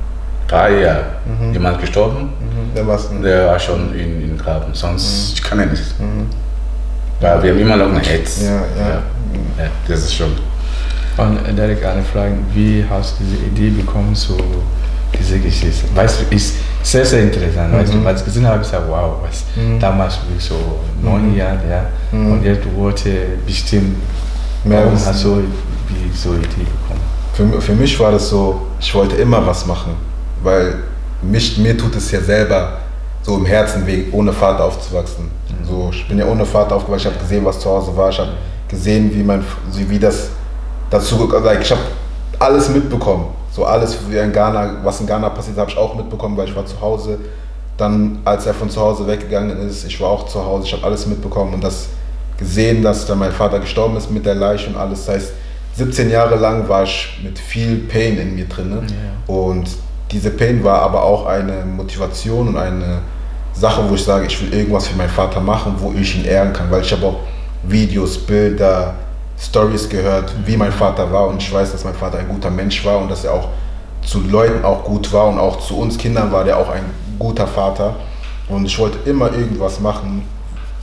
paar Jahren mhm. jemand gestorben. Mhm. Der, der, war schon in, in Graben. Sonst mhm. ich kann ja nicht. Weil wir haben immer noch eine Hetz.
Ja, ja. ja.
ja das ist schon.
Und Derek, eine Frage, wie hast du diese Idee bekommen, so diese Geschichte? Weißt du, ist sehr, sehr interessant. Mhm. Weißt du, als ich gesehen habe, ich gesagt, wow, was mhm. damals wie so neun mhm. Jahre, ja. Mhm. Und jetzt wollte bestimmt,
Mehr warum
hast du wie so Idee bekommen?
Für, für mich war das so, ich wollte immer was machen, weil mich, mir tut es ja selber so im Herzen weh, ohne Vater aufzuwachsen. Mhm. So, ich bin ja ohne Vater aufgewachsen, ich habe gesehen, was zu Hause war, ich habe gesehen, wie, mein, wie das dazu, like, ich habe alles mitbekommen. So alles, wie in Ghana, was in Ghana passiert, habe ich auch mitbekommen, weil ich war zu Hause. Dann, als er von zu Hause weggegangen ist, ich war auch zu Hause, ich habe alles mitbekommen und das gesehen, dass dann mein Vater gestorben ist mit der Leiche und alles. Das heißt, 17 Jahre lang war ich mit viel Pain in mir drin. Yeah. Und diese Pain war aber auch eine Motivation und eine Sache, wo ich sage, ich will irgendwas für meinen Vater machen, wo ich ihn ehren kann, weil ich habe auch Videos, Bilder, Stories gehört, wie mein Vater war und ich weiß, dass mein Vater ein guter Mensch war und dass er auch zu Leuten auch gut war und auch zu uns Kindern war der auch ein guter Vater. Und ich wollte immer irgendwas machen.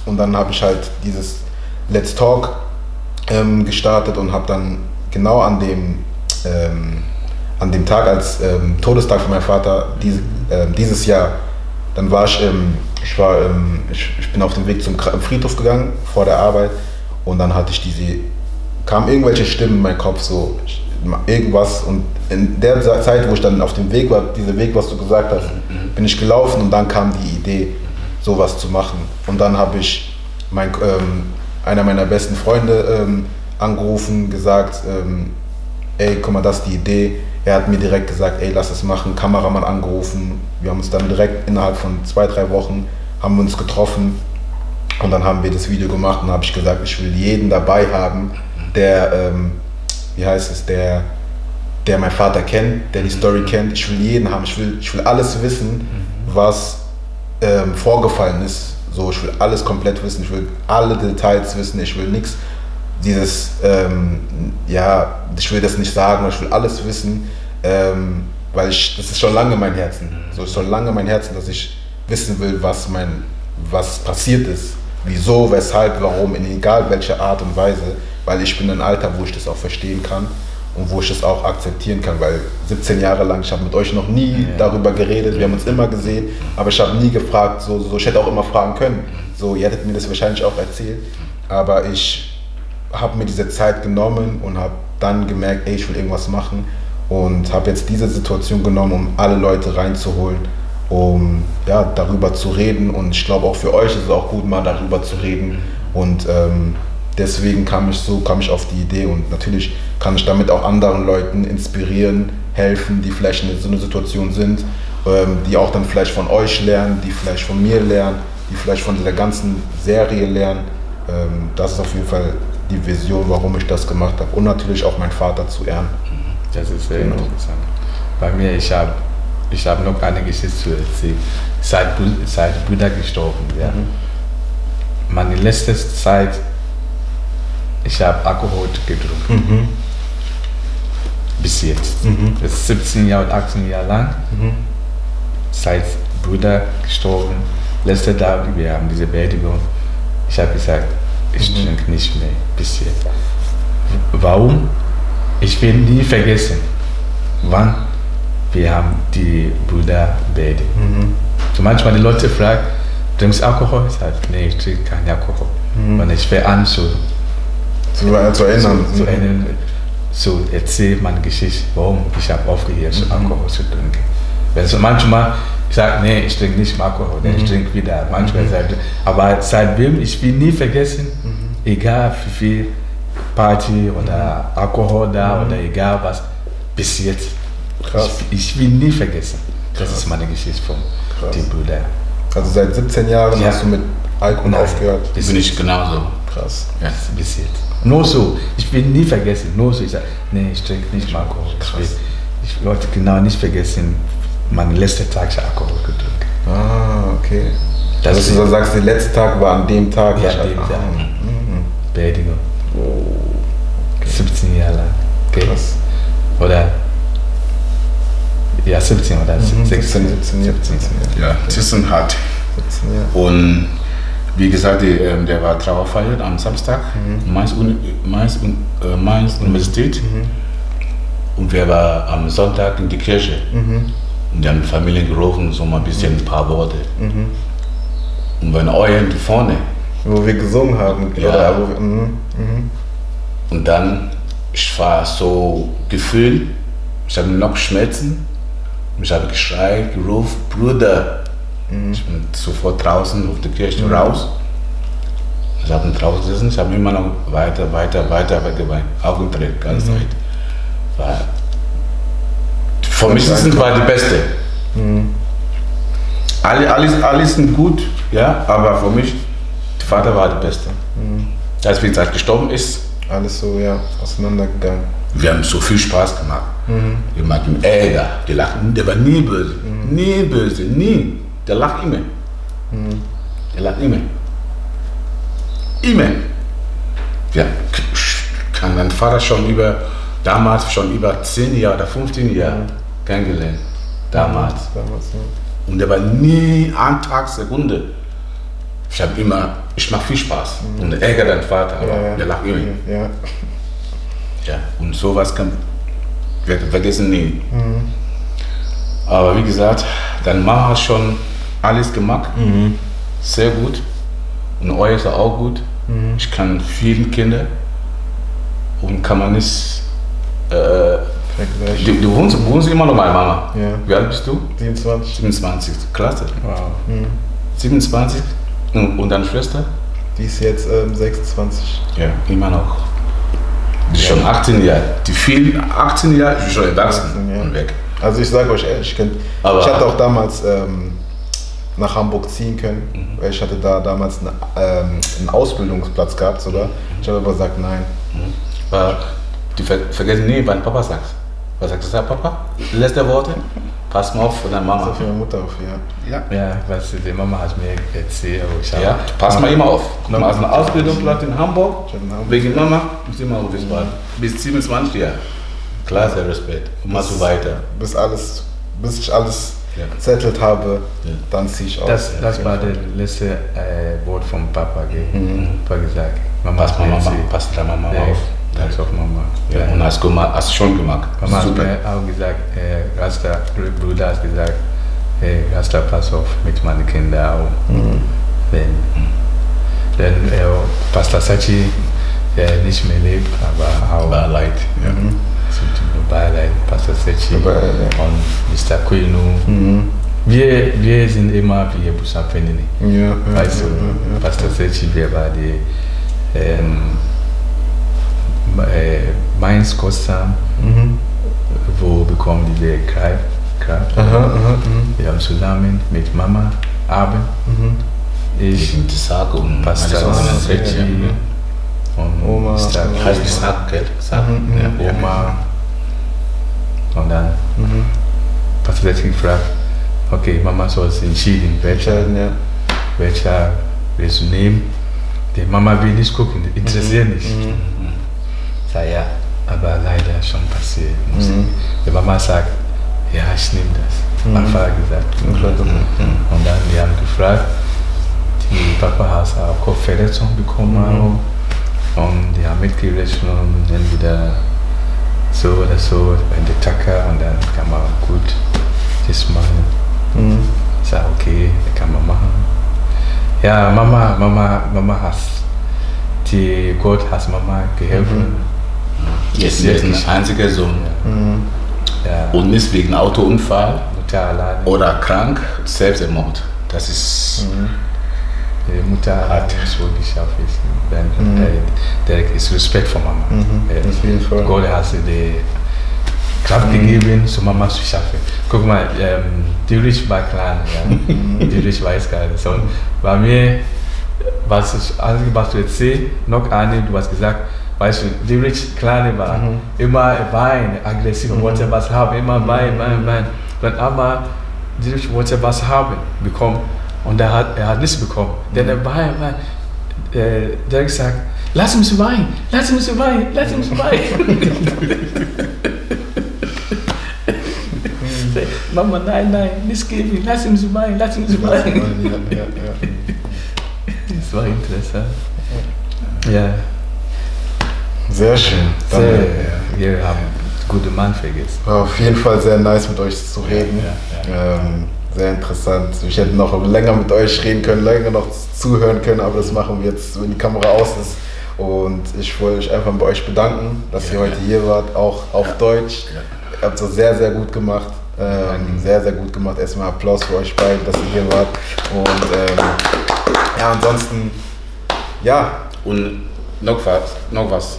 Und dann habe ich halt dieses Let's Talk ähm, gestartet und habe dann genau an dem, ähm, an dem Tag als ähm, Todestag von meinem Vater diese, ähm, dieses Jahr, dann war ich, ich, war, ich, ich bin auf dem Weg zum Friedhof gegangen vor der Arbeit und dann hatte ich diese, kamen irgendwelche Stimmen in meinen Kopf, so irgendwas und in der Zeit, wo ich dann auf dem Weg war, dieser Weg, was du gesagt hast, mhm. bin ich gelaufen und dann kam die Idee, sowas zu machen. Und dann habe ich mein, ähm, einer meiner besten Freunde ähm, angerufen, gesagt, ähm, ey, guck mal, das ist die Idee. Er hat mir direkt gesagt, ey, lass es machen, Kameramann angerufen. Wir haben uns dann direkt innerhalb von zwei, drei Wochen haben wir uns getroffen und dann haben wir das Video gemacht und habe ich gesagt, ich will jeden dabei haben, der, ähm, wie heißt es, der, der meinen Vater kennt, der die Story kennt. Ich will jeden haben, ich will, ich will alles wissen, was ähm, vorgefallen ist. So, ich will alles komplett wissen, ich will alle Details wissen, ich will nichts, dieses, ähm, ja, ich will das nicht sagen, ich will alles wissen, ähm, weil ich, das ist schon lange mein Herzen. So ist schon lange mein Herzen, dass ich wissen will, was mein, was passiert ist, wieso, weshalb, warum, in egal welcher Art und Weise, weil ich bin in einem Alter, wo ich das auch verstehen kann und wo ich das auch akzeptieren kann, weil 17 Jahre lang, ich habe mit euch noch nie darüber geredet, wir haben uns immer gesehen, aber ich habe nie gefragt, so, so, ich hätte auch immer fragen können, so, ihr hättet mir das wahrscheinlich auch erzählt, aber ich habe mir diese Zeit genommen und habe dann gemerkt, ey, ich will irgendwas machen und habe jetzt diese Situation genommen, um alle Leute reinzuholen, um ja, darüber zu reden. Und ich glaube auch für euch ist es auch gut, mal darüber zu reden. Und ähm, deswegen kam ich so, kam ich auf die Idee und natürlich kann ich damit auch anderen Leuten inspirieren, helfen, die vielleicht in so einer Situation sind, ähm, die auch dann vielleicht von euch lernen, die vielleicht von mir lernen, die vielleicht von dieser ganzen Serie lernen. Ähm, das ist auf jeden Fall die Vision, warum ich das gemacht habe und natürlich auch meinen Vater zu ehren.
Das ist sehr genau. interessant. Bei mir, ich habe ich hab noch eine Geschichte zu erzählen. Seit, seit Bruder gestorben, ja. Mhm. Meine letzte Zeit ich habe Alkohol getrunken. Mhm. Bis jetzt. Mhm. Das ist 17 Jahre und 18 Jahre lang. Mhm. Seit Bruder gestorben. Letzter Tag, wir haben diese Beerdigung. Ich habe gesagt, ich mhm. trinke nicht mehr bis jetzt. Warum? Ich will nie vergessen, wann wir haben die Brüder beerdigt. Mhm. So manchmal die Leute fragen, trinkst du Alkohol? Ich sage, nee, ich trinke keinen Alkohol. Mhm. Und ich fange an zu
zu, zu erinnern.
Zu, zu erinnern. So erzähl meine Geschichte, warum ich habe aufgehört, mhm. Alkohol zu trinken. Wenn so manchmal ich sage, nee, ich trinke nicht Alkohol, mhm. ich trinke wieder. Manchmal mhm. sagt aber seitdem, ich will nie vergessen, mhm. egal wie viel Party oder Alkohol da mhm. oder egal was, bis jetzt. Ich, ich, will nie vergessen. Das Krass. ist meine Geschichte von den Brüdern.
Also seit 17 Jahren ja. hast du mit Alkohol Nein, aufgehört?
Bin ich genauso. Krass. Ja, bis jetzt. Nur so. Ich will nie vergessen. Nur so. Ich sage, nee, ich trinke nicht mal Alkohol. Ich, will, ich wollte genau nicht vergessen, mein letzter Tag ich Alkohol getrunken.
Ah, okay. Das also, du sagst, der letzte Tag war an dem Tag.
Ja, an dem Tag. Mhm. Beerdigung. Oh. Okay. 17 Jahre lang. Okay. Krass. Oder ja, 17 oder mhm, 16, 17, 17,
17, Ja, das ist ein hart. 17, ja. Und wie gesagt, die, äh, der war Trauerfeier am Samstag, mhm. Mainz, Mainz, äh, Mainz Universität. Mhm. Und wir waren am Sonntag in die Kirche. Mhm. Und die haben die Familie gerufen, so mal ein bisschen ein paar Worte. Mhm. Und wenn euer vorne.
Wo wir gesungen haben,
ja. Oder, wo wir, mhm, mhm. Und dann, ich war so gefühlt, ich habe noch Schmerzen. Ich habe geschreit, gerufen, Bruder, Mhm. Ich bin sofort draußen auf der Kirche mhm. raus. Ich habe draußen gesessen, ich habe immer noch weiter, weiter, weiter, weiter geweint. Aufgedreht, ganz mhm. Zeit. War, für mich ist es war die beste. Mhm. Alle, alles, alles sind gut, ja, aber für mich, der Vater war der Beste. Mhm. Als wie gesagt gestorben ist.
Alles so, ja, auseinandergegangen.
Wir haben so viel Spaß gemacht. Mhm. Wir machen Ärger, die lachen, der war nie böse. Mhm. Nie böse, nie. Der lacht immer. Mhm. Der lacht immer. Immer. Ja, kann mein Vater schon über, damals schon über 10 Jahre oder 15 Jahre mhm. Kennengelernt. Damals. damals ja. Und der war nie ein Tag, Sekunde. Ich habe immer, ich mache viel Spaß. Mhm. Und ärgere deinen Vater, aber ja, ja. der lacht immer. Ja. ja. Und sowas kann wir vergessen nie. Mhm. Aber wie gesagt, deine Mama hat schon alles gemacht. Mhm. Sehr gut. Und euer ist auch gut. Mhm. Ich kann vielen Kinder und kann man nicht. Äh, du, du wohnst, wohnst, immer noch bei Mama. Ja. Wie alt bist du?
27.
27, klasse. Wow. Mhm. 27 und, deine Schwester?
Die ist jetzt ähm, 26.
Ja, immer noch. Die ist ja. schon 18 Jahre. Die vielen 18 Jahre ist schon erwachsen ja. und weg.
Also ich sage euch ehrlich, ich, könnt, ich hatte auch damals ähm, nach Hamburg ziehen können, mhm. weil ich hatte da damals eine, ähm, einen Ausbildungsplatz gehabt sogar. Ich habe aber gesagt, nein. Mhm.
War, die ver vergessen nie, was Papa sagt. Was sagt das, Papa? Letzte Worte? Pass mal auf von deiner Mama.
Pass auf meine Mutter auf,
ja. Ja, ja was die Mama hat mir erzählt.
Ich ja, pass mal immer auf. Guck mal, also eine Ausbildungsplatz in Hamburg, wegen Mama, muss immer auf Wiesbaden. Bis 27 Jahre. Klasse, Respekt. Und machst du weiter.
Bis alles, bis ich alles ja. zettelt habe, ja. dann ziehe ich aus.
Das, das war das letzte äh, Wort vom Papa. Mhm. Papa gesagt,
Mama, pass, Mama, Mama, pass der Mama auf.
Pass auf Mama.
Ja. Und hast du hast schon gemacht.
Mama Super. hat mir auch gesagt, äh, Rasta, Bruder hat gesagt, hey, Rasta, pass auf mit meinen Kindern auch. Mhm. Wenn, mhm. Dann äh, Pastor Sachi, der nicht mehr lebt, aber auch
war leid. Ja. Mhm.
Beileid, Pastor Sechi und Mr. Quenu. Mhm. Wir, wir sind immer wie Busappenini. Ja, weißt du, ja, ja. Pastor Sechi, wir war die ähm, äh, Mainz Costa, mhm. wo bekommen die Grab. Grab. Aha, aha, mhm. wir haben zusammen mit Mama Abend. Mhm.
Ich, und
Pastor Sechi
und Oma. Heißt Sack, gell? Sack. Mhm,
ja, Oma. Und dann mhm. Pastor hat gefragt, okay, Mama soll sich entschieden, welcher, ja. welcher willst du nehmen? Die Mama will nicht gucken, interessiert mhm. nicht. Mhm. Sag ja, aber leider schon passiert. Mhm. Die Mama sagt, ja, ich nehme das. Mhm. Papa hat gesagt. Mhm. Und dann wir haben gefragt, die Papa hat auch Kopfverletzung bekommen. Mhm. Und die haben mitgerechnet und entweder so oder so in die Tacker und dann kann man gut das machen. Mhm. Ich sage, okay, kann man machen. Ja, Mama, Mama, Mama hat, die Gott hat Mama geholfen.
Jetzt ist ein einziger Sohn. Mhm. Ja. Und nicht wegen Autounfall oder krank, Selbstmord. Das ist.
Mhm. Die Mutter hat es wohl geschafft. Dann, mhm. der ist Respekt vor Mama. Mhm. Gott hat sie die Kraft mhm. gegeben, so Mama zu schaffen. Guck mal, ähm, die Rich war klein, ja. Mhm. die Rich weiß gar nicht. So, bei mir, was ich, was du jetzt siehst, noch eine, du hast gesagt, weißt du, die Rich kleine war, mhm. immer Wein, aggressiv, mhm. wollte was haben, immer Wein, Wein, Wein. Dann aber, die Rich wollte was haben, bekommen. Und er hat, er hat nichts bekommen. Denn er war, war äh, Derek sagt, lass mich weinen, lass mich weinen, lass mich weinen. Mama, nein, nein, nicht geben, lass ihn so weinen, lass ihn so weinen. Ja, ja, ja. Das war interessant. Ja.
Sehr schön.
Sehr, ja. Wir haben gute Mann vergessen.
War auf jeden Fall sehr nice mit euch zu reden. Ja, ja, ähm, sehr interessant. Ich hätte noch länger mit euch reden können, länger noch zuhören können, aber das machen wir jetzt, wenn die Kamera aus ist. Und ich wollte euch einfach bei euch bedanken, dass ja, ihr heute ja. hier wart, auch auf ja. Deutsch. Ihr habt es sehr, sehr gut gemacht. Ähm, sehr, sehr gut gemacht. Erstmal Applaus für euch beide, dass ihr hier wart. Und ähm, ja, ansonsten, ja.
Und noch was, noch was.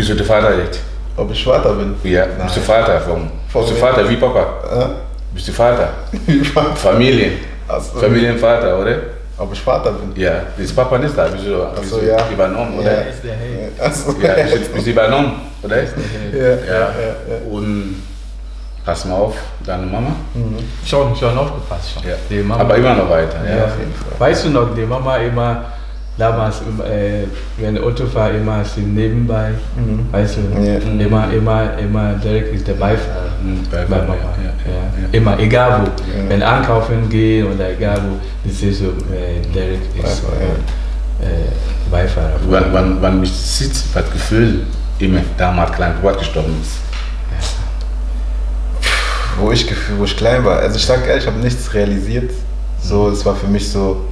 Bist du der Vater jetzt?
Ob ich Vater bin?
Ja, Nein. bist du Vater vom, vom bist du Vater wie Papa? Äh? Bist du Vater? Familie. So. Familienvater, oder?
Ob ich Vater bin?
Ja, ist Papa nicht da, bist du, bist
so, ja.
übernommen, oder? Ja, ist der Hey. Achso, ja, bist, bist du übernommen, oder? Ja, ja, ja. ja, Und pass mal auf, deine Mama?
Mhm. Schon, schon aufgepasst. Schon.
Ja. Die Mama, Aber immer noch weiter.
Ja, auf jeden Fall. Weißt du noch, die Mama immer damals, äh, wenn Autofahrer immer sind nebenbei, mhm. weißt du, ja. immer, immer, immer Derek ist der Beifahrer. Mhm. Bei Mama. Ja, ja, immer, egal wo. Wenn einkaufen gehen oder egal wo, das ist so, äh, Derek ist äh, Beifahrer.
Wann, wann, wann mich sieht, was Gefühl immer damals klein Wort gestorben ist.
Wo ich, wo ich klein war, also ich sag ehrlich, ich habe nichts realisiert. So, es war für mich so,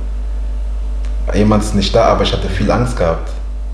jemand ist nicht da, aber ich hatte viel Angst gehabt.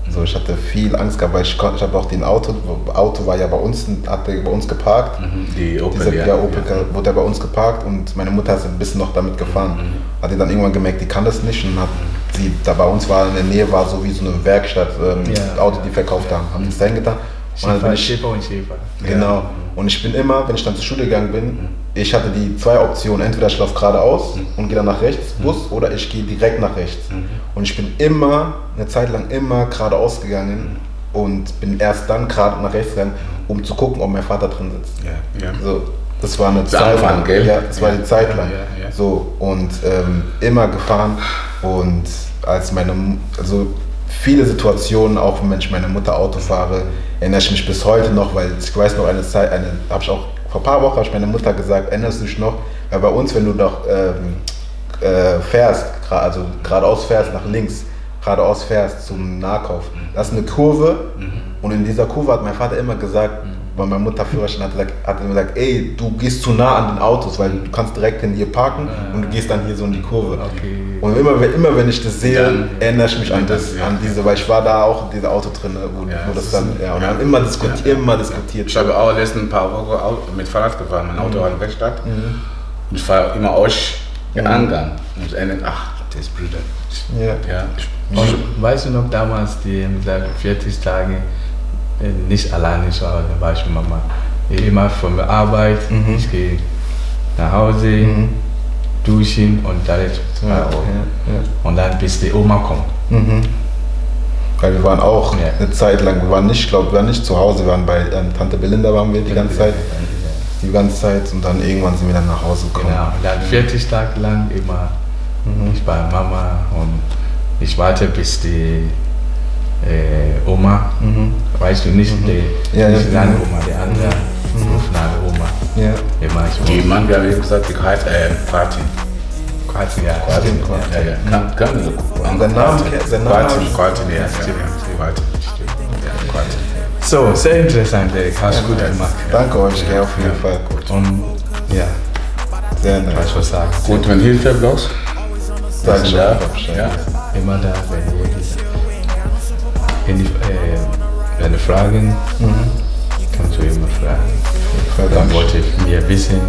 So, ich hatte viel Angst gehabt, weil ich, ich habe auch den Auto, Auto war ja bei uns, hat bei uns geparkt.
Mhm, die Opel,
Diese, ja, ja, Opel ja. wurde bei uns geparkt und meine Mutter ist ein bisschen noch damit gefahren. Mhm. Hat die dann irgendwann gemerkt, die kann das nicht und hat sie, da bei uns war in der Nähe, war so wie so eine Werkstatt, ähm, ja, Auto, die verkauft haben, haben die das dahin getan.
Schäfer, ich, Schäfer und Schäfer.
Genau. Und ich bin immer, wenn ich dann zur Schule gegangen bin, mhm. Ich hatte die zwei Optionen. Entweder ich laufe geradeaus mhm. und gehe dann nach rechts, mhm. Bus, oder ich gehe direkt nach rechts. Mhm. Und ich bin immer, eine Zeit lang immer geradeaus gegangen mhm. und bin erst dann gerade nach rechts gegangen, um zu gucken, ob mein Vater drin sitzt. Ja, ja. So, das war eine das Zeit lang. Gell? Ja, das war die Zeit lang. Ja, so, und ähm, immer gefahren. Und als meine, also viele Situationen, auch wenn ich meine Mutter Auto fahre, erinnere ich mich bis heute noch, weil ich weiß noch eine Zeit, eine, habe ich auch vor ein paar Wochen habe ich meine Mutter gesagt, erinnerst du dich noch, weil bei uns, wenn du doch ähm, äh, fährst, also geradeaus fährst nach links, geradeaus fährst zum Nahkauf, das ist eine Kurve. Mhm. und in dieser Kurve hat mein Vater immer gesagt, mhm weil meine Mutter Führerschein hat, hat immer gesagt, ey, du gehst zu nah an den Autos, weil du kannst direkt in hier parken und du gehst dann hier so in die Kurve. Okay. Und immer, immer wenn ich das sehe, dann, erinnere ich mich an, das, ja, an diese, weil ich war da auch in diesem Auto drin, wo, ja, wo das dann, ja, und haben immer diskutiert, immer diskutiert.
Ich habe auch letzten ein paar Wochen mit Fahrrad gefahren, mein Auto mhm. war in Werkstatt mhm. und ich fahre immer euch mhm. Angang und endet, ach, das ist Brüder.
Ja. ja. Und weißt du noch damals, die 40 Tage, nicht alleine zu Hause, Beispiel Mama. Immer von der Arbeit, mhm. ich gehe nach Hause, mhm. duschen und ja, ja, ja. Und dann bis die Oma kommt. Mhm.
Weil wir waren auch ja. eine Zeit lang, wir waren nicht, glaube wir waren nicht zu Hause, wir waren bei ähm, Tante Belinda waren wir die ganze Zeit. Die ganze Zeit und dann irgendwann sind wir dann nach Hause gekommen.
Genau, und dann 40 Tage lang immer mhm. ich bei Mama und ich warte bis die äh, Oma, mhm. weißt du nicht, mhm. die, ja, nicht ja, deine Oma, die andere mhm. Aufnahme Oma. Ja.
Immer so. Die Mann, wir haben gesagt, die Kart, äh, Quartin.
Quartin, ja.
Quartin, Quartin. Ja, ja. Kann, kann man
so. Sein Name, sein Name.
Quartin, Quartin, ja. Quartin.
Quartin. So, sehr interessant, Derek. Hast ja, gut gemacht.
Danke euch, ja, auf jeden Fall.
Gut. Und ja,
sehr nice.
Was was sagen.
Und wenn Hilfe brauchst,
dann da.
Ja. Immer da, wenn ihr wenn, die, äh, wenn du Fragen, mhm. kannst du immer fragen. Dann wollte ich mehr wissen,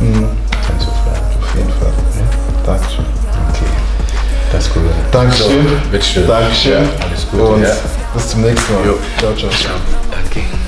mhm. kannst du fragen.
Auf jeden Fall. Ja? Dankeschön.
Okay. Das ist gut.
Dankeschön.
So,
Dankeschön.
Ja,
alles gut. Und ja. bis zum nächsten Mal.
Jo.
Ciao, ciao. ciao.
Danke.